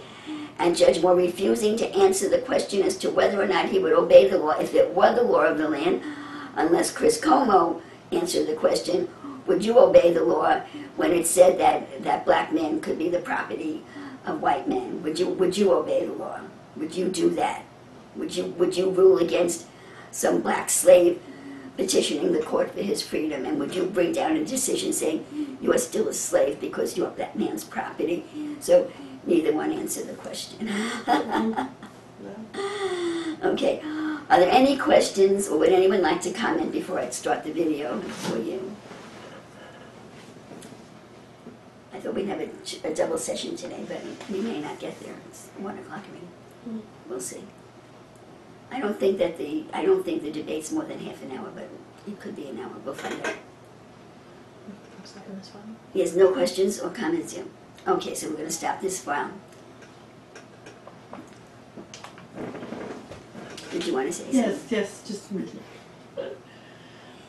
And Judge Moore refusing to answer the question as to whether or not he would obey the law if it were the law of the land, unless Chris Cuomo answered the question, would you obey the law when it said that, that black men could be the property of white men? Would you, would you obey the law? Would you do that? Would you, would you rule against some black slave petitioning the court for his freedom? And would you bring down a decision saying you are still a slave because you're that man's property? So neither one answered the question. [laughs] [gasps] okay. Are there any questions or would anyone like to comment before I start the video for you? I thought we'd have a, a double session today, but we may not get there. It's one o'clock. I mean, we'll see. I don't think that the, I don't think the debate's more than half an hour, but it could be an hour. We'll find out. Looks this one. Yes, no questions or comments, Jim? Okay, so we're gonna stop this file. Did you wanna say something? Yes, yes, just a minute.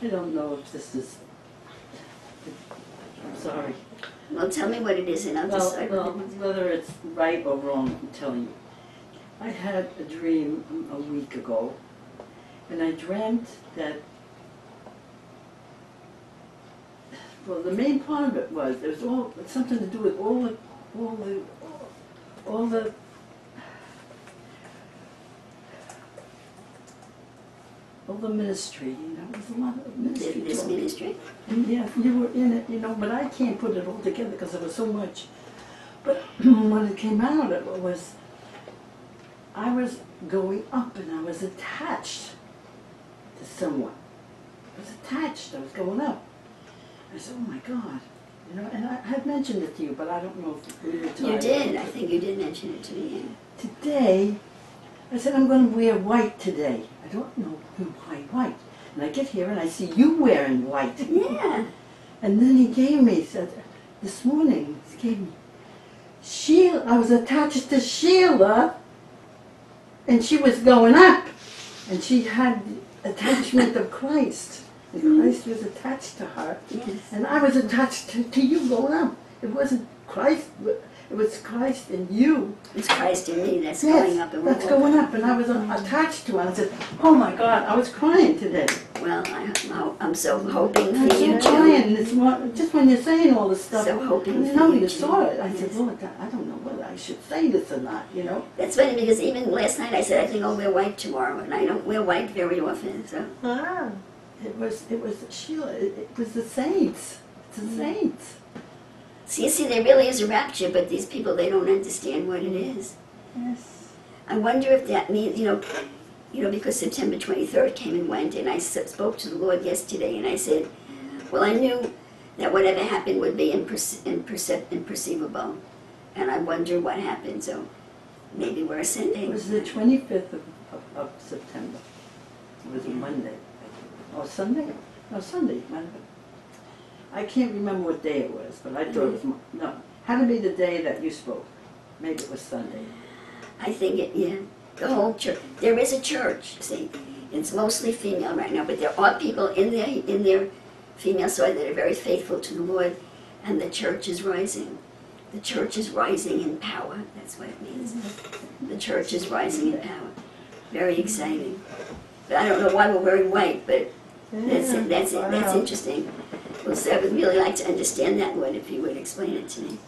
I don't know if this is, I'm sorry. Well, tell me what it is and I'll Well, decide. well, whether it's right or wrong, I'm telling you. I had a dream a week ago, and I dreamt that, well, the main part of it was, it was all, it's something to do with all the, all the, all the, all the ministry, you know, there's a lot of ministry This talk. ministry? Mm-hmm. Yeah, you were in it, you know, but I can't put it all together because there was so much. But [clears throat] when it came out, it was, I was going up and I was attached to someone. I was attached, I was going up. I said, oh my God. You know, and I had mentioned it to you, but I don't know if we were You did, I think you did mention it to me. Today, I said, I'm going to wear white today. I don't know who why white. And I get here and I see you wearing white. Yeah, [laughs] And then he gave me, said, this morning, he gave me, Sheila, I was attached to Sheila, and she was going up, and she had attachment of Christ. And mm-hmm. Christ was attached to her, yes. and I was attached to, to you going up. It wasn't Christ, it was Christ in you. It's Christ in me that's Yes, going up and we're that's going up, and I was attached to her. I said, oh my God, I was crying today. Well, I, I'm- I'm so hoping I'm for so you too. trying, it's one, just when you're saying all this stuff. So hoping I for know you you too. saw it, I said, Yes. Lord, I don't know whether I should say this or not, you know? That's funny because even last night I said I think I'll wear white tomorrow, and I don't wear white very often. So Ah. It was, it was Sheila, it, it was the saints, it's Mm. the saints. See, you see, there really is a rapture, but these people they don't understand what it is. Yes. I wonder if that means, you know, you know, because September 23rd came and went, and I spoke to the Lord yesterday, and I said, well, I knew that whatever happened would be imperce- impercep- imperceivable, and I wonder what happened. So maybe we're ascending. It was the twenty-fifth of, of, of September. It was a Monday, or Sunday, no, Sunday, Monday. I can't remember what day it was, but I thought it was, mm-hmm. Mo- no, had to be the day that you spoke. Maybe it was Sunday. I think it, yeah. The whole church. There is a church. See, it's mostly female right now, but there are people in their in their female side that are very faithful to the Lord, and the church is rising. The church is rising in power. That's what it means. Mm-hmm. The church is rising in power. Very exciting. But I don't know why we're wearing white, but that's it. That's it. That's interesting. Well, so I would really like to understand that, one if you would explain it to me.